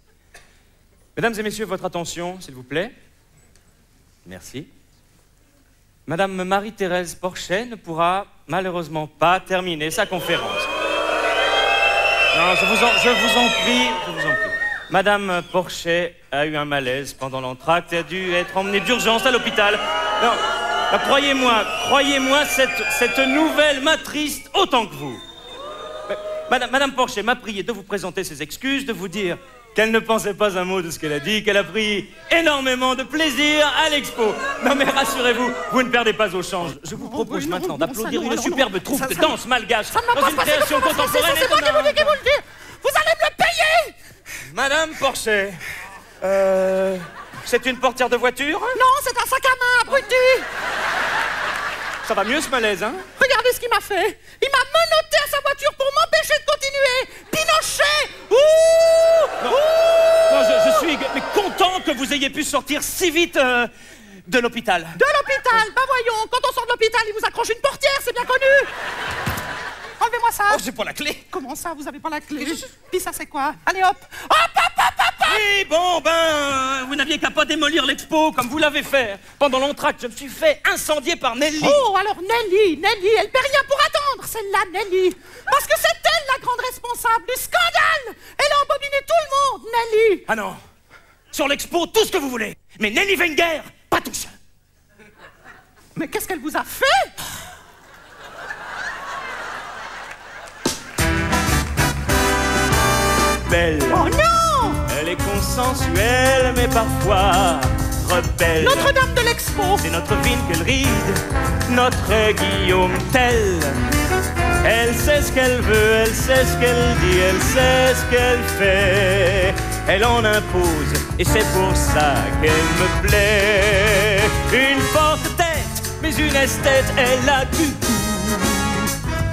Mesdames et messieurs, votre attention, s'il vous plaît. Merci. Madame Marie-Thérèse Porchet ne pourra malheureusement pas terminer sa conférence. Non, je vous en, je vous en prie, je vous en prie. Madame Porchet a eu un malaise pendant l'entracte et a dû être emmenée d'urgence à l'hôpital. Non, bah, croyez-moi, croyez-moi, cette, cette nouvelle m'attriste autant que vous. Madame, Madame Porchet m'a prié de vous présenter ses excuses, de vous dire qu'elle ne pensait pas un mot de ce qu'elle a dit, qu'elle a pris énormément de plaisir à l'expo. Non mais rassurez-vous, vous ne perdez pas au change. Je vous propose non, maintenant d'applaudir non, une superbe non, troupe de danse malgache dans une création contemporaine c'est moi qui vous le dis, vous le dis. Vous allez me le payer. Madame Porchet, euh, c'est une portière de voiture? Non, c'est un sac à main, abruti. Ça va mieux ce malaise, hein? Regardez ce qu'il m'a fait Il m'a menotté à sa voiture pour m'empêcher de continuer. Pinochet Ouh Ouh Non, je, je suis content que vous ayez pu sortir si vite euh, de l'hôpital. De l'hôpital. Bah voyons, quand on sort de l'hôpital, il vous accroche une portière, c'est bien connu Enlevez-moi ça. Oh, j'ai pas la clé. Comment ça, vous avez pas la clé? Puis ça, c'est quoi? Allez hop. Hop, hop, hop, hop, hop. Oui, bon, ben, euh, vous n'aviez qu'à pas démolir l'expo comme vous l'avez fait. Pendant l'entracte, je me suis fait incendier par Nelly. Oh, alors Nelly, Nelly, elle paie rien pour attendre, celle-là, Nelly. Parce que c'est elle la grande responsable du scandale. Elle a embobiné tout le monde Nelly. Ah non. Sur l'expo, tout ce que vous voulez. Mais Nelly Wenger, pas tout ça Mais qu'est-ce qu'elle vous a fait? Belle Oh non Elle est consensuelle, mais parfois rebelle. Notre-Dame de l'Expo C'est notre Winkelried, notre Guillaume Tell. Elle sait ce qu'elle veut, elle sait ce qu'elle dit, elle sait ce qu'elle fait. Elle en impose, et c'est pour ça qu'elle me plaît. Une forte tête, mais une esthète, elle a du goût.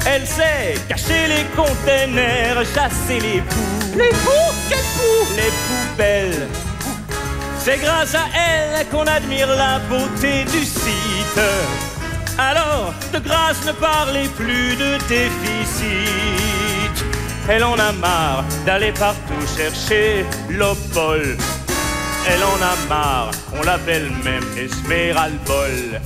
Elle sait cacher les containers, chasser les poux. Les poux Quel poux Les poubelles. C'est grâce à elle qu'on admire la beauté du site. Alors, de grâce, ne parlez plus de déficit. Elle en a marre d'aller partout chercher l'opole. Elle en a marre, on l'appelle même Esmeralbol.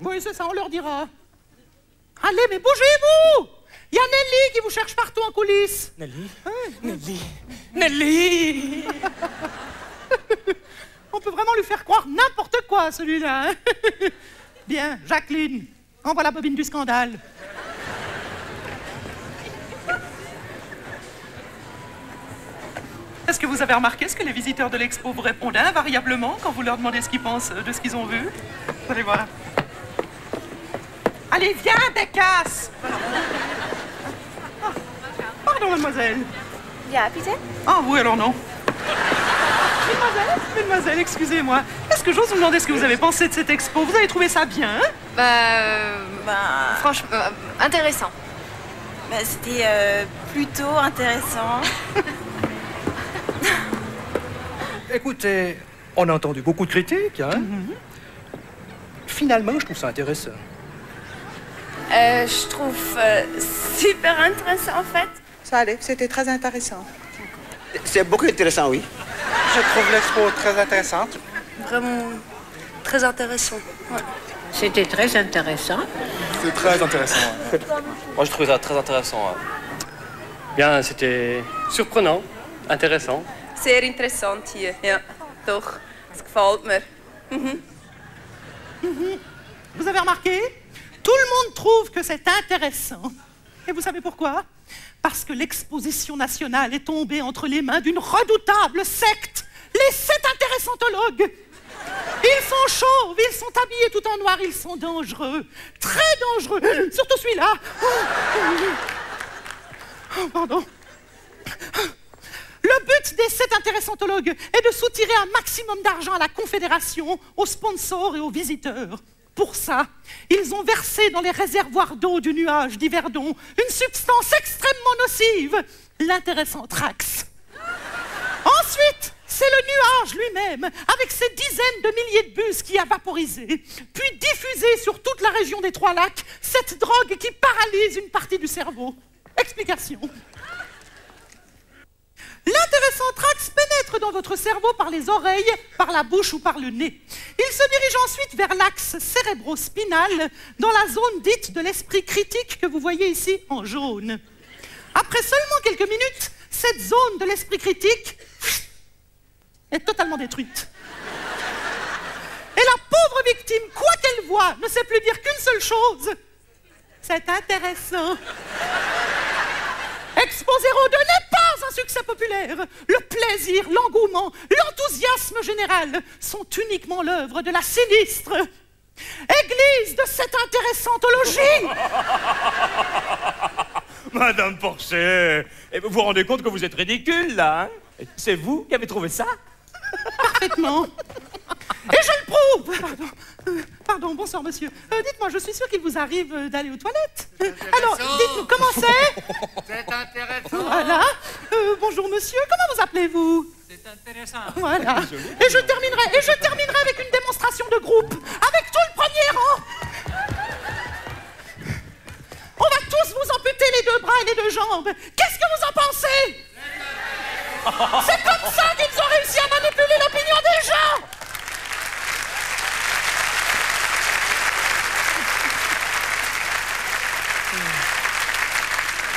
Oui, c'est ça, on leur dira. Allez, mais bougez-vous Il y a Nelly qui vous cherche partout en coulisses. Nelly Nelly Nelly On peut vraiment lui faire croire n'importe quoi, celui-là. hein. Bien, Jacqueline, envoie la bobine du scandale. Est-ce que vous avez remarqué ce que les visiteurs de l'expo vous répondent invariablement quand vous leur demandez ce qu'ils pensent de ce qu'ils ont vu? Vous allez voir. Allez, viens, Bécasse Ah, Pardon, mademoiselle. Ja, bitte? Ah oui, alors non. Mademoiselle, mademoiselle, excusez-moi. Est-ce que j'ose vous demander ce que vous avez pensé de cette expo? Vous avez trouvé ça bien hein? Bah, euh, Bah, franchement, euh, intéressant. bah, c'était euh, plutôt intéressant. Écoutez, on a entendu beaucoup de critiques, hein Finalement, je trouve ça intéressant. Euh, je trouve euh, super intéressant en fait. Ça allait, c'était très intéressant. C'est beaucoup intéressant, oui. Je trouve l'expo très intéressante. Vraiment très intéressant. C'était très intéressant. C'est très intéressant. Moi, je trouvais ça très intéressant. ouais. Bien, c'était surprenant, intéressant. Sehr interessant hier. Ja, doch. Es gefällt mir. Mhm. Vous avez remarqué? Tout le monde trouve que c'est intéressant. Et vous savez pourquoi? Parce que l'exposition nationale est tombée entre les mains d'une redoutable secte, les sept intéressantologues. Ils sont chauves, ils sont habillés tout en noir, ils sont dangereux, très dangereux, surtout celui-là. Oh, oh, pardon. Le but des sept intéressantologues est de soutirer un maximum d'argent à la Confédération, aux sponsors et aux visiteurs. Pour ça, ils ont versé dans les réservoirs d'eau du nuage d'Yverdon une substance extrêmement nocive, l'intéressant Trax. Ensuite, c'est le nuage lui-même, avec ses dizaines de milliers de bus qui a vaporisé, puis diffusé sur toute la région des Trois Lacs cette drogue qui paralyse une partie du cerveau. Explication. L'intéressant trax pénètre dans votre cerveau par les oreilles, par la bouche ou par le nez. Il se dirige ensuite vers l'axe cérébrospinal, dans la zone dite de l'esprit critique que vous voyez ici en jaune. Après seulement quelques minutes, cette zone de l'esprit critique est totalement détruite. Et la pauvre victime, quoi qu'elle voit, ne sait plus dire qu'une seule chose. C'est intéressant. Expo 02 n'est pas un succès populaire. Le plaisir, l'engouement, l'enthousiasme général sont uniquement l'œuvre de la sinistre. Église de cette intéressante logique. Madame Porcher, et vous vous rendez compte que vous êtes ridicule, là hein? C'est vous qui avez trouvé ça? Parfaitement. Et je le prouve. Pardon, pardon bonsoir monsieur. Euh, dites-moi, je suis sûre qu'il vous arrive euh, d'aller aux toilettes. Euh, alors, dites-nous, comment c'est? C'est intéressant. Voilà. Euh, bonjour monsieur, comment vous appelez-vous? C'est intéressant. Voilà. Et je terminerai, et je terminerai avec une démonstration de groupe, avec tout le premier rang. On va tous vous amputer les deux bras et les deux jambes. Qu'est-ce que vous en pensez? C'est comme ça qu'ils ont réussi à manipuler l'opinion des gens.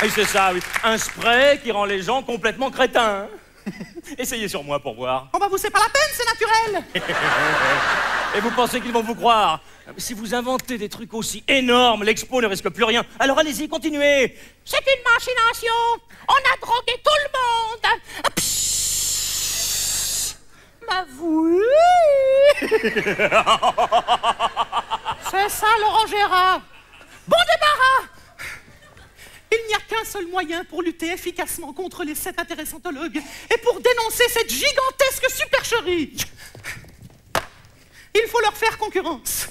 Oui, c'est ça, oui. Un spray qui rend les gens complètement crétins. hein. Essayez sur moi pour voir. On va vous c'est pas la peine, c'est naturel. Et vous pensez qu'ils vont vous croire Si vous inventez des trucs aussi énormes, l'expo ne risque plus rien. Alors allez-y, continuez. C'est une machination. On a drogué tout le monde. Bah oui. C'est ça, Laurent Gérard. Bon débarras. Il n'y a qu'un seul moyen pour lutter efficacement contre les sept intéressantologues et pour dénoncer cette gigantesque supercherie. Il faut leur faire concurrence.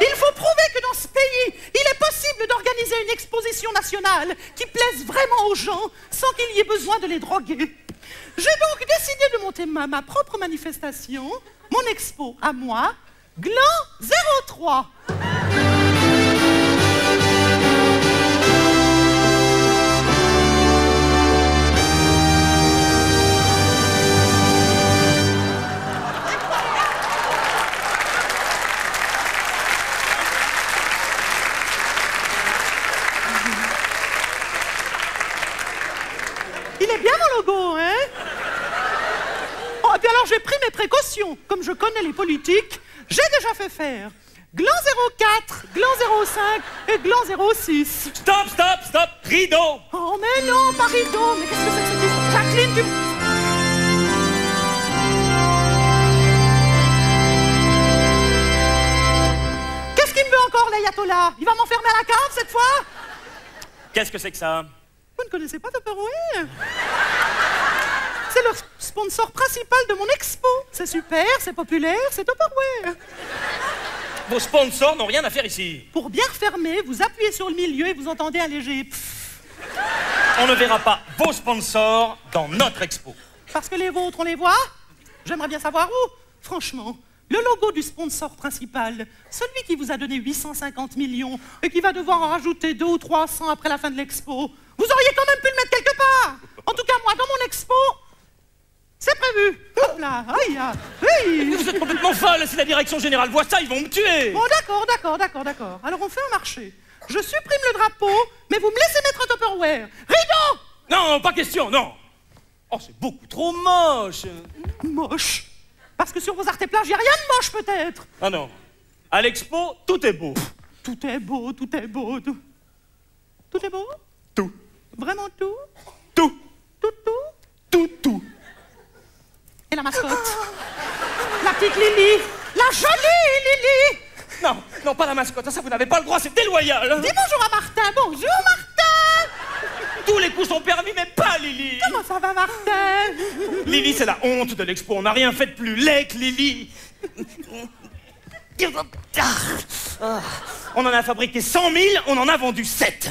Il faut prouver que dans ce pays, il est possible d'organiser une exposition nationale qui plaise vraiment aux gens sans qu'il y ait besoin de les droguer. J'ai donc décidé de monter ma, propre manifestation, mon expo à moi, Gland 03. Alors j'ai pris mes précautions. Comme je connais les politiques, j'ai déjà fait faire gland 04, gland 05 et gland 06. Stop, stop, stop, rideau. Oh mais non, pas rideau, mais qu'est-ce que c'est que cette histoire? Jacqueline, tu... Qu'est-ce qu'il me veut encore, l'ayatollah? Il va m'enfermer à la cave cette fois? Qu'est-ce que c'est que ça? Vous ne connaissez pas Tupperware? Sponsor principal de mon expo. C'est super, c'est populaire, c'est Tupperware. Vos sponsors n'ont rien à faire ici. Pour bien refermer, vous appuyez sur le milieu et vous entendez un léger pfff. On ne verra pas vos sponsors dans notre expo. Parce que les vôtres, on les voit J'aimerais bien savoir où. Franchement, le logo du sponsor principal, celui qui vous a donné 850 millions et qui va devoir en rajouter 2 ou 300 après la fin de l'expo, vous auriez quand même pu le mettre quelque part. En tout cas, moi, dans mon expo, c'est prévu. Hop là, aïe, aïe. Vous êtes complètement folle, si la direction générale voit ça, ils vont me tuer Bon, d'accord, d'accord, d'accord, d'accord. Alors on fait un marché. Je supprime le drapeau, mais vous me laissez mettre un Tupperware. Rideau Non, pas question, non Oh, c'est beaucoup trop moche Moche? Parce que sur vos artéplages, il n'y a rien de moche peut-être. Ah non. À l'expo, tout est beau. Tout est beau, tout est beau, tout. Tout est beau? Tout. Vraiment tout? Tout. Tout, tout? Tout, tout. Et la mascotte. La petite Lily. La jolie Lily. Non, non, pas la mascotte, ça vous n'avez pas le droit, c'est déloyal. Dis bonjour à Martin, bonjour Martin. Tous les coups sont permis, mais pas Lily. Comment ça va Martin? Lily, c'est la honte de l'expo, on n'a rien fait de plus laid que Lily. Ah. On en a fabriqué 100 000, on en a vendu 7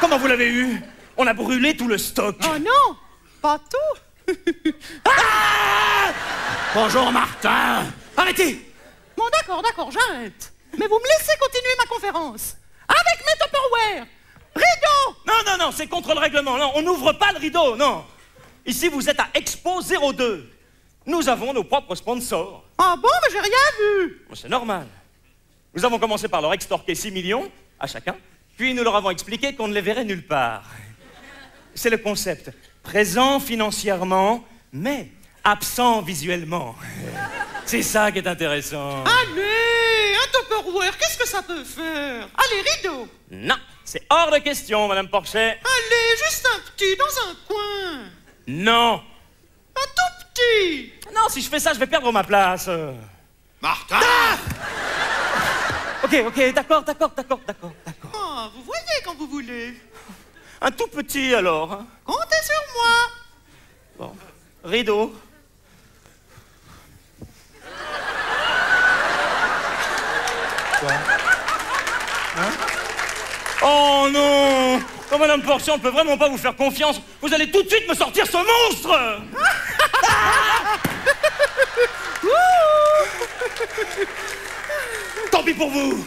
Comment vous l'avez eu? On a brûlé tout le stock. Oh non Pas tout Ah Bonjour Martin Arrêtez Bon d'accord, d'accord, j'arrête. Mais vous me laissez continuer ma conférence. Avec mes Tupperware Rideau Non, non, non, c'est contre le règlement. Non, on n'ouvre pas le rideau, non. Ici, vous êtes à Expo 02. Nous avons nos propres sponsors. Ah bon, mais j'ai rien vu C'est normal. Nous avons commencé par leur extorquer 6 millions à chacun, puis nous leur avons expliqué qu'on ne les verrait nulle part. C'est le concept. Présent financièrement, mais absent visuellement. C'est ça qui est intéressant. Allez, un Tupperware, qu'est-ce que ça peut faire? Allez, rideau Non. C'est hors de question, Madame Porchet. Allez, juste un petit, dans un coin. Non. Un tout petit. Non, si je fais ça, je vais perdre ma place. Martin Ok, ok, d'accord, d'accord, d'accord, d'accord, d'accord. Oh, vous voyez quand vous voulez. Un tout petit alors. hein. Comptez sur moi. Bon. Rideau. Quoi Hein? Oh non Oh Madame Porchet, on ne peut vraiment pas vous faire confiance. Vous allez tout de suite me sortir ce monstre Tant pis pour vous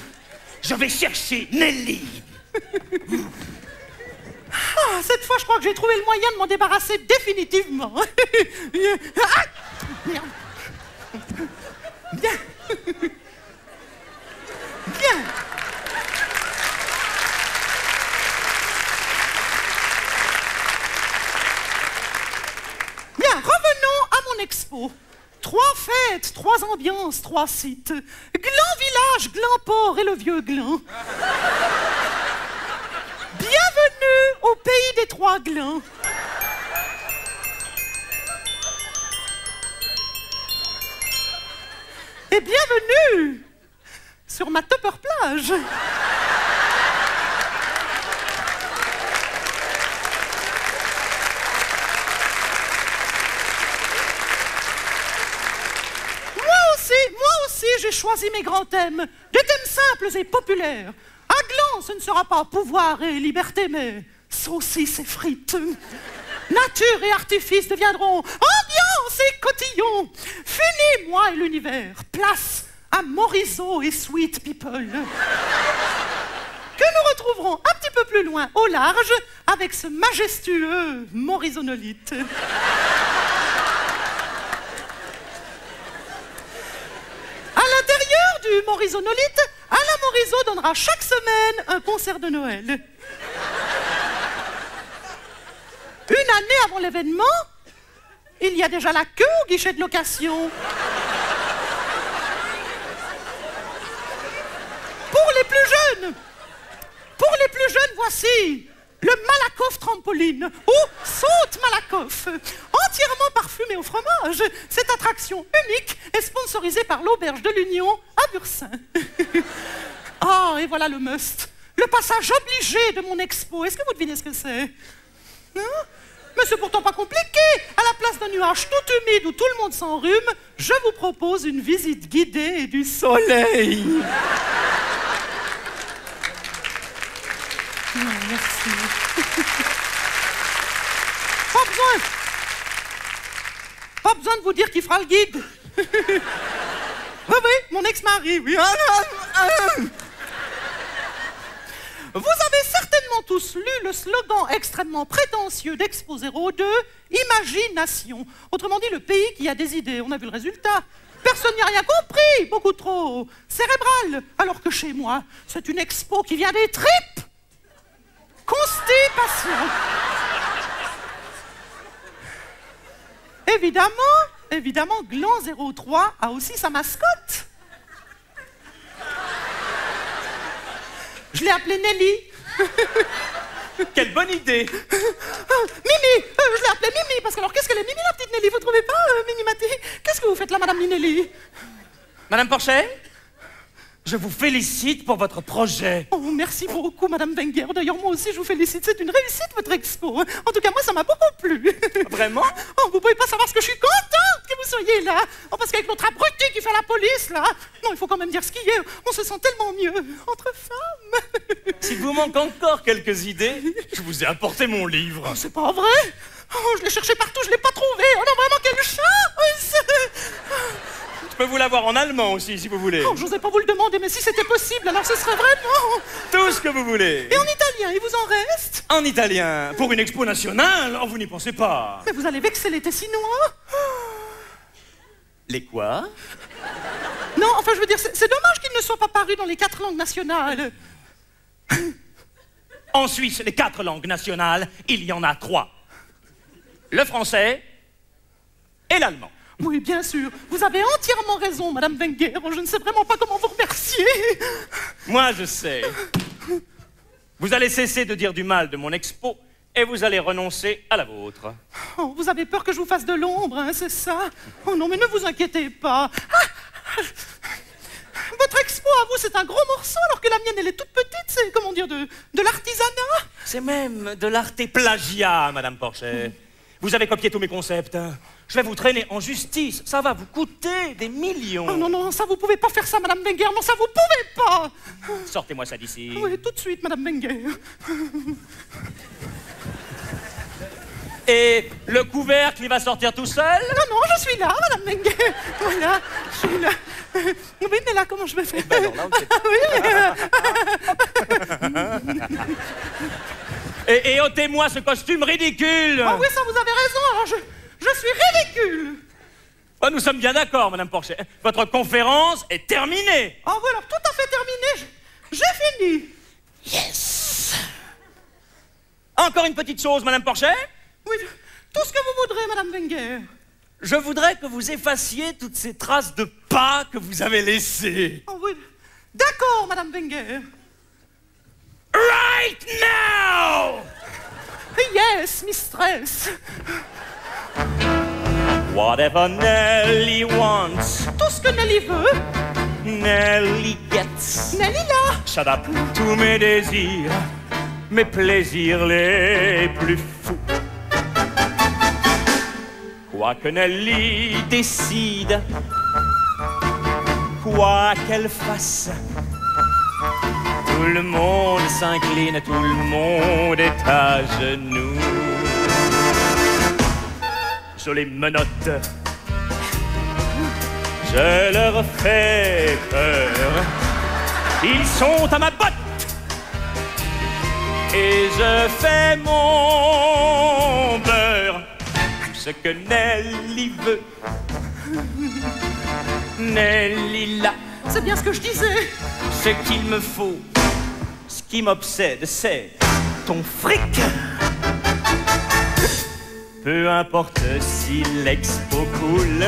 Je vais chercher Nelly cette fois, je crois que j'ai trouvé le moyen de m'en débarrasser définitivement. Ah. Bien. Bien. Bien, revenons à mon expo. Trois fêtes, trois ambiances, trois sites. Gland village, Gland port et le vieux Gland. Au pays des trois glands. Et bienvenue sur ma topper plage. Moi aussi, moi aussi, j'ai choisi mes grands thèmes. Des thèmes simples et populaires. Ce ne sera pas pouvoir et liberté, mais saucisses et frites. Nature et artifice deviendront ambiance et cotillon. Fini, moi et l'univers. Place à Morisot et Sweet People. Que nous retrouverons un petit peu plus loin, au large, avec ce majestueux morisonolite. À l'intérieur du morisonolite, Alain Morisot donnera chaque semaine un concert de Noël. Une année avant l'événement, il y a déjà la queue au guichet de location. Pour les plus jeunes, pour les plus jeunes, voici le Malakoff trampoline ou saute Malakoff, entièrement parfumé au fromage. Cette attraction unique est sponsorisée par l'auberge de l'Union à Bursin. Ah, et voilà le must, le passage obligé de mon expo. Est-ce que vous devinez ce que c'est? Hein? Mais c'est pourtant pas compliqué. À la place d'un nuage tout humide où tout le monde s'enrhume, je vous propose une visite guidée et du soleil. Ah, merci. Pas besoin. Pas besoin de vous dire qui fera le guide. Oui, oui, mon ex-mari. Vous avez certainement tous lu le slogan extrêmement prétentieux d'Expo 02, Imagination. Autrement dit, le pays qui a des idées. On a vu le résultat. Personne n'y a rien compris, beaucoup trop. Cérébral. Alors que chez moi, c'est une expo qui vient des tripes. Constipation. Évidemment, évidemment, Gland 03 a aussi sa mascotte. Je l'ai appelée Nelly. Quelle bonne idée Mimi, euh, je l'ai appelée Mimi, parce que alors qu'est-ce qu'elle est Mimi la petite Nelly, vous trouvez pas, euh, Mimi Mati? Qu'est-ce que vous faites là, Madame Minelli Madame Porchet? Je vous félicite pour votre projet. Oh, merci beaucoup, Madame Wenger. D'ailleurs, moi aussi, je vous félicite. C'est une réussite, votre expo. En tout cas, moi, ça m'a beaucoup plu. Vraiment? Oh, vous pouvez pas savoir ce que je suis contente que vous soyez là. Oh, parce qu'avec notre abruti qui fait la police, là, non, il faut quand même dire ce qu'il y a. On se sent tellement mieux entre femmes. S'il vous manque encore quelques idées, je vous ai apporté mon livre. Oh, c'est pas vrai? Oh, je l'ai cherché partout, je l'ai pas trouvé. Oh non, vraiment, quelle chance Je peux vous l'avoir en allemand aussi, si vous voulez. Oh, j'osais pas vous le demander, mais si c'était possible, alors ce serait vraiment... Tout ce que vous voulez. Et en italien, il vous en reste En italien, pour une expo nationale, oh, vous n'y pensez pas. Mais vous allez vexer les Tessinois Les quoi? Non, enfin, je veux dire, c'est dommage qu'ils ne soient pas parus dans les quatre langues nationales. En Suisse, les quatre langues nationales, il y en a trois. Le français et l'allemand. Oui, bien sûr. Vous avez entièrement raison, Madame Wenger. Je ne sais vraiment pas comment vous remercier. Moi, je sais. Vous allez cesser de dire du mal de mon expo et vous allez renoncer à la vôtre. Oh, vous avez peur que je vous fasse de l'ombre, hein, c'est ça? Oh non, mais ne vous inquiétez pas. Ah Votre expo à vous, c'est un gros morceau, alors que la mienne, elle est toute petite. C'est, comment dire, de, de l'artisanat. C'est même de l'arte plagiat, Madame Porchet. Vous avez copié tous mes concepts. Je vais vous traîner en justice. Ça va vous coûter des millions. Oh non, non, ça, vous pouvez pas faire ça, Madame Wenger. Non, ça, vous pouvez pas. Sortez-moi ça d'ici. Oui, tout de suite, Madame Wenger. Et le couvercle, il va sortir tout seul? Non, non, je suis là, Madame Wenger. Voilà, je suis là. Oui, mais là, comment je vais faire? Ben non, là. Oui, mais- Et, et ôtez-moi ce costume ridicule Ah oui, ça, vous avez raison. Alors, je, je suis ridicule. Oh, Nous sommes bien d'accord, Madame Porchet. Votre conférence est terminée. Oh, voilà, tout à fait terminé. J- J'ai fini. Yes Encore une petite chose, Madame Porchet Oui, tout ce que vous voudrez, Madame Wenger. Je voudrais que vous effaciez toutes ces traces de pas que vous avez laissées. Oh, oui. D'accord, Madame Wenger. Right now Yes, mistress. Whatever Nelly wants, Tout ce que Nelly veut, Nelly gets. Nelly là. Shut up. Tous mes désirs, mes plaisirs les plus fous. Quoi que Nelly décide, quoi qu'elle fasse, tout le monde s'incline, tout le monde est à genoux. Je les menotte, je leur fais peur. Ils sont à ma botte et je fais mon beurre. Ce que Nelly veut, Nelly là, C'est bien ce que je disais. ce qu'il me faut, ce qui m'obsède, c'est ton fric. Peu importe si l'expo coule,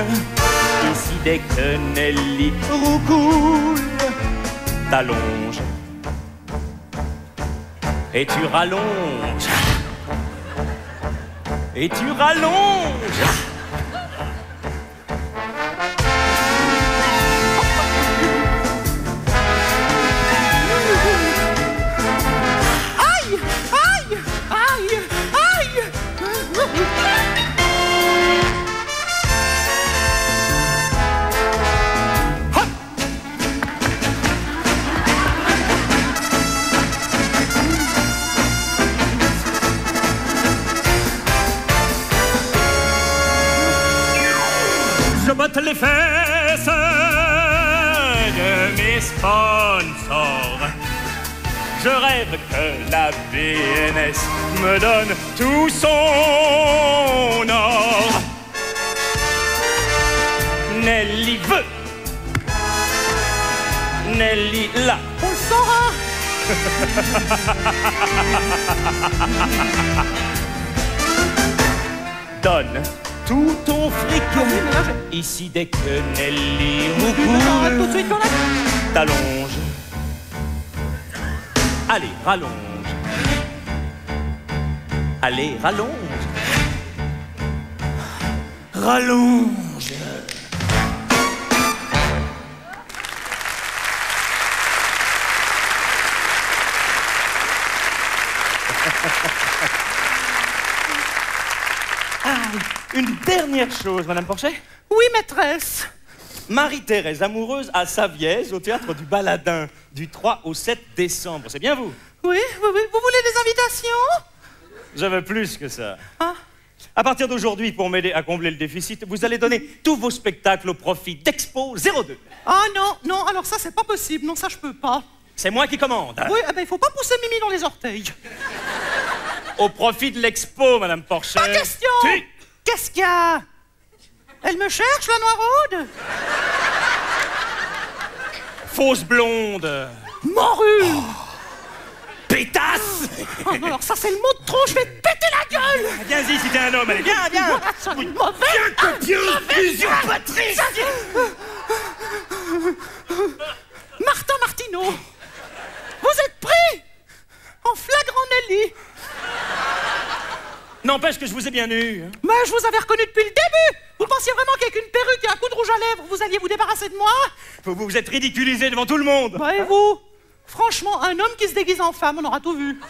ici dès que Nelly roucoule, t'allonges. Et tu rallonges. Et tu rallonges. Les fesses de mes sponsors. Je rêve que la BNS me donne tout son or. Nelly veut. Nelly là. On le saura Donne tout ton fric. Ici dès que Nelly roucoule, t'allonges. Allez, rallonge. Allez, rallonge. Rallonge. Une dernière chose, Madame Porchet. Oui, maîtresse. Marie-Thérèse amoureuse à Savièse au théâtre du Baladin du 3 au 7 décembre. C'est bien vous? Oui, oui, oui. Vous voulez des invitations? Je veux plus que ça. Ah. À partir d'aujourd'hui, pour m'aider à combler le déficit, vous allez donner tous vos spectacles au profit d'Expo 02. Ah non, non, alors ça, c'est pas possible. Non, ça, je peux pas. C'est moi qui commande. Oui, eh ben, il faut pas pousser Mimi dans les orteils. Au profit de l'Expo, Madame Porchet. Pas question. Qu'est-ce qu'il y a? Elle me cherche, la noiraude Fausse blonde. Morue! Pétasse. Oh, non, Alors ça, c'est le mot de trop, je vais te péter la gueule! Viens-y si t'es un homme, allez, viens, viens. Ça, mauvais Mauvais usurpatrice Martin Martineau. Vous êtes pris En flagrant N'empêche que je vous ai bien eu. hein. Mais je vous avais reconnu depuis le début Vous pensiez vraiment qu'avec une perruque et un coup de rouge à lèvres, vous alliez vous débarrasser de moi Vous vous êtes ridiculisé devant tout le monde. Bah et vous? Franchement, un homme qui se déguise en femme, on aura tout vu.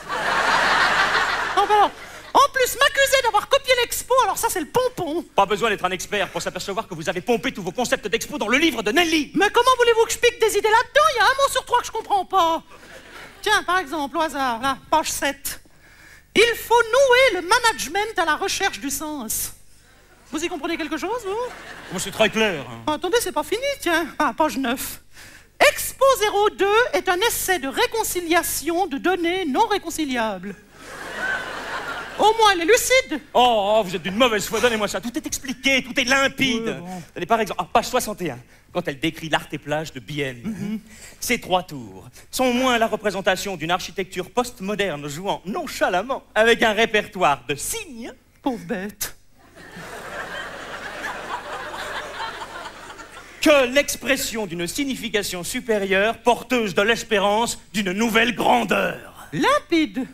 Non, bah alors, en plus, m'accuser d'avoir copié l'expo, alors ça c'est le pompon. Pas besoin d'être un expert pour s'apercevoir que vous avez pompé tous vos concepts d'expo dans le livre de Nelly. Mais comment voulez-vous que je pique des idées là-dedans? Il y a un mot sur trois que je comprends pas. Tiens, par exemple, au hasard, là, page 7. Il faut nouer le management à la recherche du sens. Vous y comprenez quelque chose, vous? Moi, c'est très clair. hein. Ah, Attendez, c'est pas fini, tiens. Ah, page 9. Expo 02 est un essai de réconciliation de données non réconciliables. Au moins, elle est lucide. Oh, oh, vous êtes d'une mauvaise foi, donnez-moi ça. Tout est expliqué, tout est limpide. Par exemple, à page 61, quand elle décrit l'art et plage de Bienne. Ces trois tours sont moins la représentation d'une architecture postmoderne jouant nonchalamment avec un répertoire de signes. Pauvre bête. Que l'expression d'une signification supérieure porteuse de l'espérance d'une nouvelle grandeur. Limpide.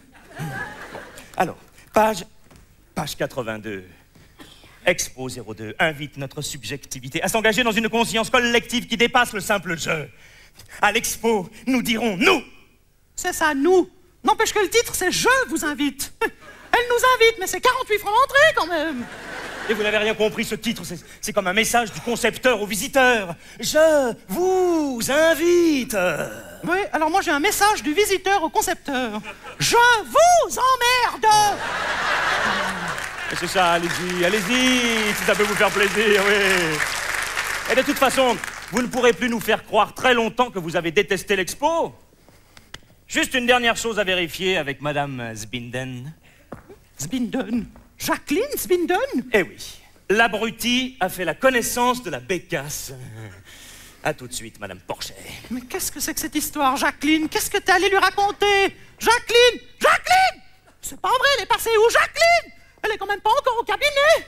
Alors, page, page 82. Expo 02 invite notre subjectivité à s'engager dans une conscience collective qui dépasse le simple jeu. À l'expo, nous dirons nous. C'est ça, nous. N'empêche que le titre, c'est Je vous invite. Elle nous invite, mais c'est 48 francs l'entrée quand même. Et vous n'avez rien compris, ce titre, c'est- c'est comme un message du concepteur au visiteur. Je vous invite. Oui, alors moi j'ai un message du visiteur au concepteur. Je vous emmerde Et C'est ça, allez-y, allez-y, si ça peut vous faire plaisir, oui. Et de toute façon, vous ne pourrez plus nous faire croire très longtemps que vous avez détesté l'expo. Juste une dernière chose à vérifier avec Madame Zbinden. Zbinden Jacqueline Zbinden? Eh oui, l'abruti a fait la connaissance de la bécasse. À tout de suite, Madame Porchet. Mais qu'est-ce que c'est que cette histoire, Jacqueline? Qu'est-ce que t'es allé lui raconter? Jacqueline Jacqueline C'est pas vrai, elle est passée où, Jacqueline? Elle est quand même pas encore au cabinet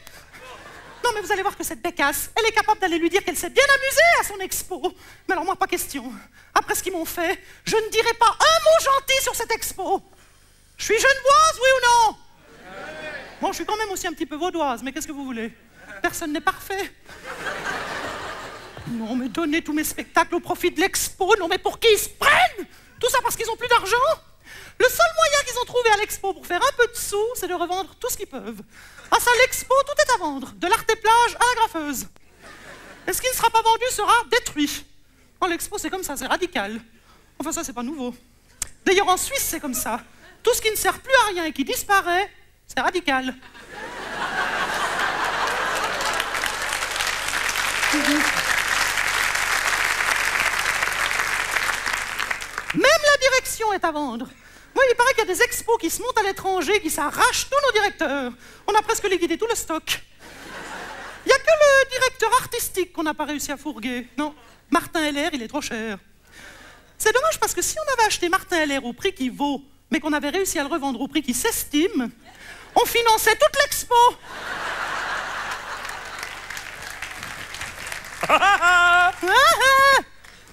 Non, mais vous allez voir que cette bécasse, elle est capable d'aller lui dire qu'elle s'est bien amusée à son expo. Mais alors moi, pas question. Après ce qu'ils m'ont fait, je ne dirai pas un mot gentil sur cette expo. Je suis genevoise, oui ou non? Bon, je suis quand même aussi un petit peu vaudoise, mais qu'est-ce que vous voulez? Personne n'est parfait. Non, mais donner tous mes spectacles au profit de l'expo, non, mais pour qui ils se prennent? Tout ça parce qu'ils ont plus d'argent? Le seul moyen qu'ils ont trouvé à l'expo pour faire un peu de sous, c'est de revendre tout ce qu'ils peuvent. À ça, l'expo, tout est à vendre, de l'art et plage à la graffeuse. Et ce qui ne sera pas vendu sera détruit? En l'expo, c'est comme ça, c'est radical. Enfin, ça, c'est pas nouveau. D'ailleurs, en Suisse, c'est comme ça. Tout ce qui ne sert plus à rien et qui disparaît, c'est radical. Même la direction est à vendre. Moi, il paraît qu'il y a des expos qui se montent à l'étranger, qui s'arrachent tous nos directeurs. On a presque liquidé tout le stock. Il n'y a que le directeur artistique qu'on n'a pas réussi à fourguer. Non, Martin LR, il est trop cher. C'est dommage parce que si on avait acheté Martin LR au prix qu'il vaut, mais qu'on avait réussi à le revendre au prix qui s'estime, on finançait toute l'expo.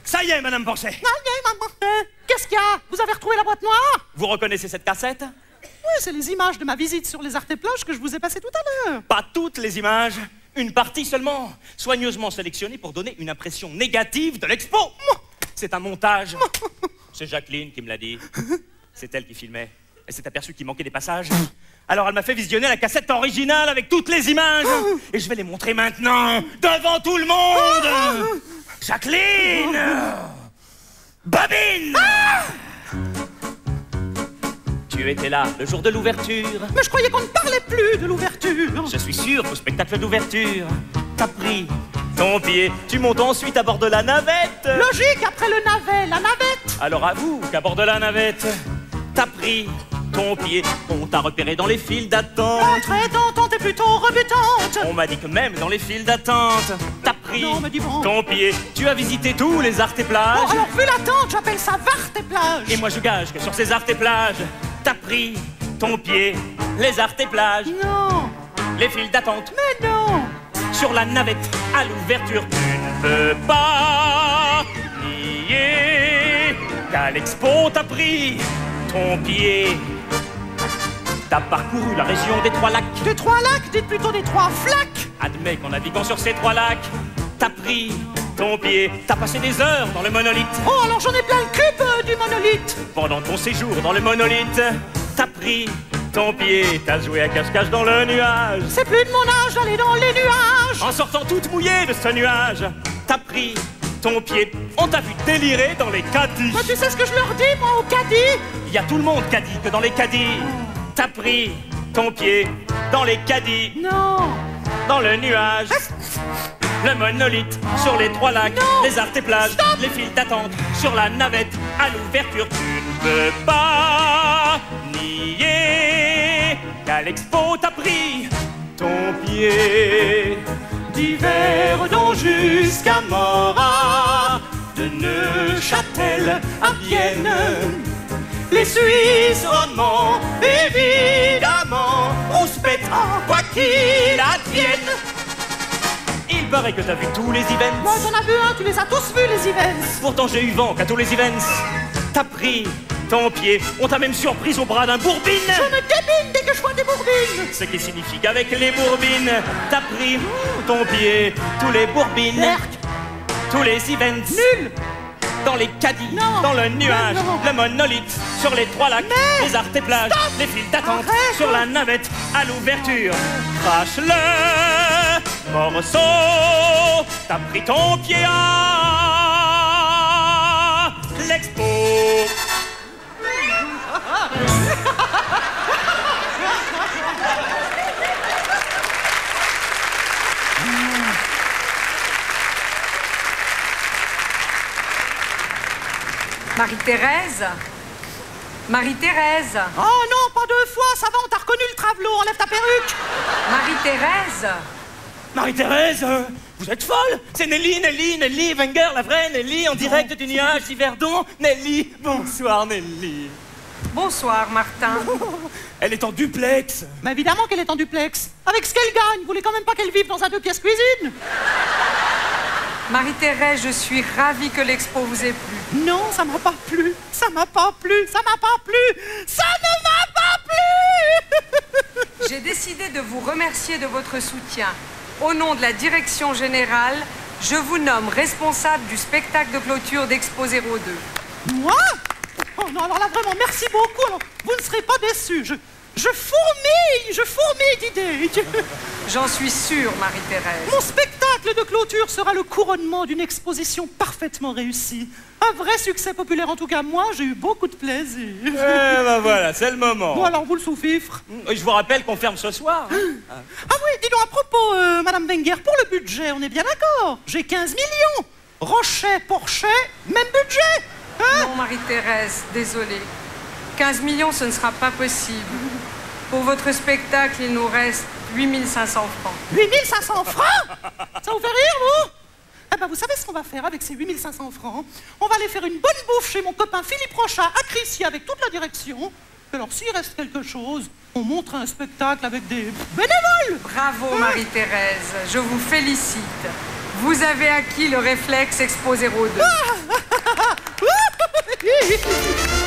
Ça y est, Madame Porchet. Aïe, aïe, maman. Euh, Qu'est-ce qu'il y a? Vous avez retrouvé la boîte noire? Vous reconnaissez cette cassette? Oui, c'est les images de ma visite sur les arts et plages que je vous ai passées tout à l'heure. Pas toutes les images, une partie seulement, soigneusement sélectionnée pour donner une impression négative de l'expo. C'est un montage. C'est Jacqueline qui me l'a dit. C'est elle qui filmait. Elle s'est aperçue qu'il manquait des passages. Alors elle m'a fait visionner la cassette originale avec toutes les images. Et je vais les montrer maintenant, devant tout le monde. Jacqueline Bobine Tu étais là le jour de l'ouverture. Mais je croyais qu'on ne parlait plus de l'ouverture. Je suis sûr qu'au spectacle d'ouverture, t'as pris ton pied. Tu montes ensuite à bord de la navette. Logique, après le navet, la navette. Alors avoue qu'à bord de la navette, t'as pris ton pied. On t'a repéré dans les files d'attente. Ah, Très tentante et plutôt rebutante. On m'a dit que même dans les files d'attente, t'as pris Non, mais dis bon. ton pied. Tu as visité tous les arts et plages. Bon, alors, vu l'attente, j'appelle ça Varte et plage. Et moi je gage que sur ces arts et plages, t'as pris ton pied. Les arts et plages, Non, les files d'attente. mais non. Sur la navette, à l'ouverture, tu ne peux pas nier qu'à l'expo t'as pris ton pied. T'as parcouru la région des trois lacs. Des trois lacs Dites plutôt des trois flaques Admets qu'en naviguant sur ces trois lacs, t'as pris ton pied, t'as passé des heures dans le monolithe. Oh, alors j'en ai plein le cube euh, du monolithe Pendant ton séjour dans le monolithe, t'as pris ton pied, t'as joué à cache-cache dans le nuage. C'est plus de mon âge d'aller dans les nuages En sortant toute mouillée de ce nuage, t'as pris ton pied. On t'a vu délirer dans les caddies. Bah, tu sais ce que je leur dis, moi, au caddie? Il y a tout le monde qui a dit que dans les caddies, t'as pris ton pied dans les caddies, Non dans le nuage. Le monolithe sur les trois lacs, les arts et plages, les files d'attente sur la navette à l'ouverture. Tu ne peux pas nier qu'à l'expo t'as pris ton pied. D'Yverdon jusqu'à Mora, de Neuchâtel à Vienne. Les Suisses évidemment, on se quoi qu'il advienne. Il paraît que t'as vu tous les events. Moi, j'en as vu un, tu les as tous vus, les events Pourtant j'ai eu vent qu'à tous les events, t'as pris ton pied. On t'a même surprise au bras d'un bourbine. Je me débine dès que je vois des bourbines Ce qui signifie qu'avec les bourbines, t'as pris ton pied. Tous les bourbines, Merc. tous les events. Nul Dans les caddies, Non. dans le nuage, le monolithe, sur les trois lacs, Mais. les arts et plages, les files d'attente, sur la navette, à l'ouverture. Crache-le, morceau, t'as pris ton pied à l'expo. Marie-Thérèse Marie-Thérèse Oh non, pas deux fois, ça va, on t'a reconnu le travelot, enlève ta perruque Marie-Thérèse Marie-Thérèse, euh, vous êtes folle C'est Nelly, Nelly, Nelly Wenger, la vraie Nelly, en direct du nuage d'Yverdon. Nelly, bonsoir Nelly. Bonsoir, Martin. Elle est en duplex. Mais évidemment qu'elle est en duplex. Avec ce qu'elle gagne, vous voulez quand même pas qu'elle vive dans un deux pièces cuisine? Marie-Thérèse, je suis ravie que l'expo vous ait plu. Non, ça m'a pas plu, ça m'a pas plu, ça m'a pas plu, ça ne m'a pas plu J'ai décidé de vous remercier de votre soutien. Au nom de la direction générale, je vous nomme responsable du spectacle de clôture d'Expo 02. Moi? Oh non, alors là vraiment, merci beaucoup. Alors, vous ne serez pas déçus. Je, je fourmille, je fourmille d'idées. J'en suis sûre, Marie-Thérèse. Mon spectacle de clôture sera le couronnement d'une exposition parfaitement réussie. Un vrai succès populaire, en tout cas moi, j'ai eu beaucoup de plaisir. Eh ben voilà, c'est le moment. Bon alors, vous le sous-fifre. Je vous rappelle qu'on ferme ce soir. hein. Ah oui, dis donc à propos, euh, Madame Wenger, pour le budget, on est bien d'accord. J'ai 15 millions. Rochet, Porchet, même budget. Hein? Non, Marie-Thérèse, désolée. 15 millions, ce ne sera pas possible. Pour votre spectacle, il nous reste 8500 francs. 8500 francs? Ça vous fait rire, vous? Eh ben, vous savez ce qu'on va faire avec ces 8500 francs? On va aller faire une bonne bouffe chez mon copain Philippe Rochat à Crissier avec toute la direction. Alors, s'il reste quelque chose, on montre un spectacle avec des bénévoles Bravo, Marie-Thérèse. Je vous félicite. Vous avez acquis le réflexe Expo 02.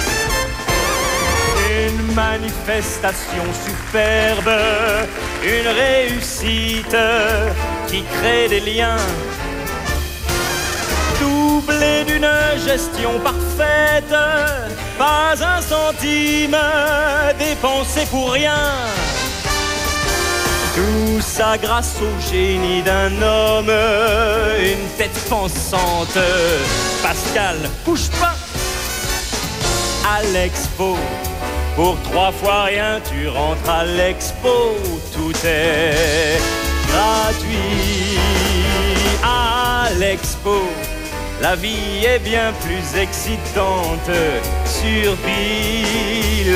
Une manifestation superbe, une réussite qui crée des liens. Doublée d'une gestion parfaite, pas un centime dépensé pour rien. Tout ça grâce au génie d'un homme, une tête pensante. Pascal, bouge pas à l'expo. Pour trois fois rien, tu rentres à l'expo. Tout est gratuit à l'expo. La vie est bien plus excitante sur pilotis.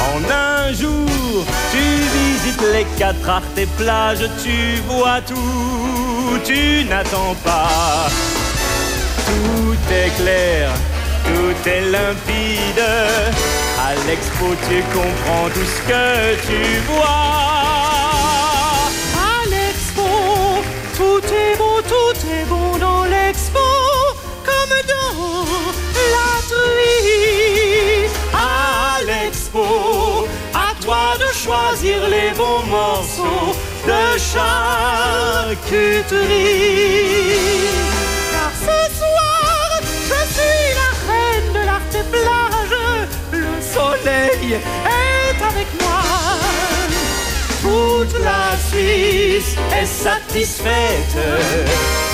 En un jour, tu visites les quatre arts et plages, tu vois tout, tu n'attends pas. Tout est clair, tout est limpide. À l'expo, tu comprends tout ce que tu vois. À l'expo, tout est beau, tout est beau dans l'expo, comme dans la truie. À l'expo. choisir les bons morceaux de charcuterie. Car ce reine de l'art et plage. Le soleil est avec moi. Toute la Suisse est satisfaite.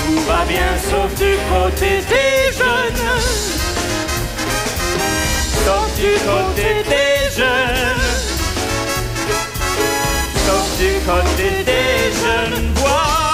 Tout va bien sauf du côté des jeunes. Sauf du côté des jeunes. Sauf du côté des jeunes bois.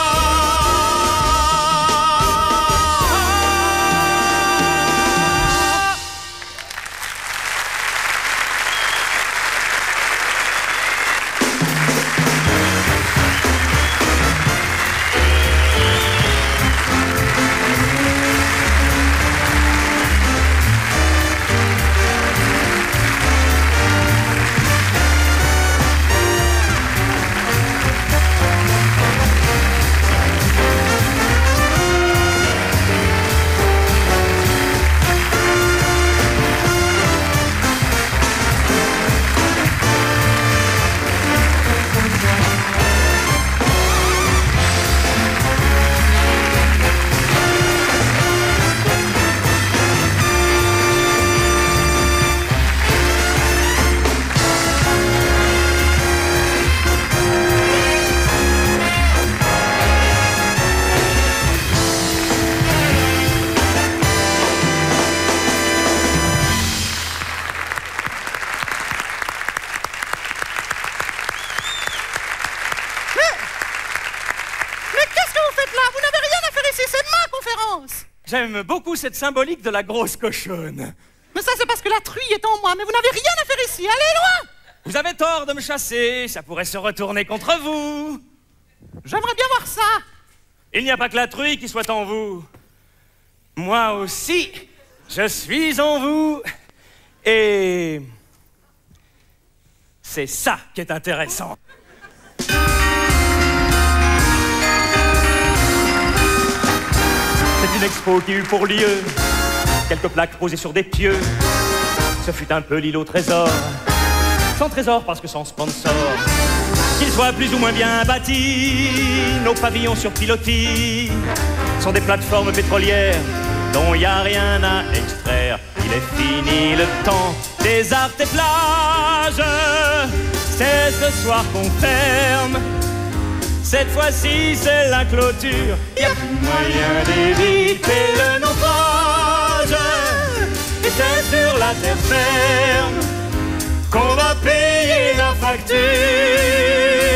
Cette symbolique de la grosse cochonne. Mais ça, c'est parce que la truie est en moi, mais vous n'avez rien à faire ici, allez loin Vous avez tort de me chasser, ça pourrait se retourner contre vous. J'aimerais bien voir ça Il n'y a pas que la truie qui soit en vous. Moi aussi, je suis en vous. Et c'est ça qui est intéressant. Une expo qui eut pour lieu quelques plaques posées sur des pieux. Ce fut un peu l'île au trésor. Sans trésor parce que sans sponsor. Qu'il soit plus ou moins bien bâti, nos pavillons sur pilotis sont des plateformes pétrolières dont y a rien à extraire. Il est fini le temps des arts et plages. C'est ce soir qu'on ferme. Cette fois-ci, c'est la clôture. Y a plus moyen d'éviter le naufrage. Et c'est sur la terre ferme qu'on va payer la facture.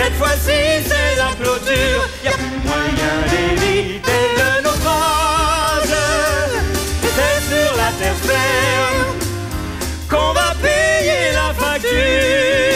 Cette fois-ci, c'est la clôture. Y a plus moyen d'éviter le naufrage. C'est sur la terre ferme qu'on va payer la facture.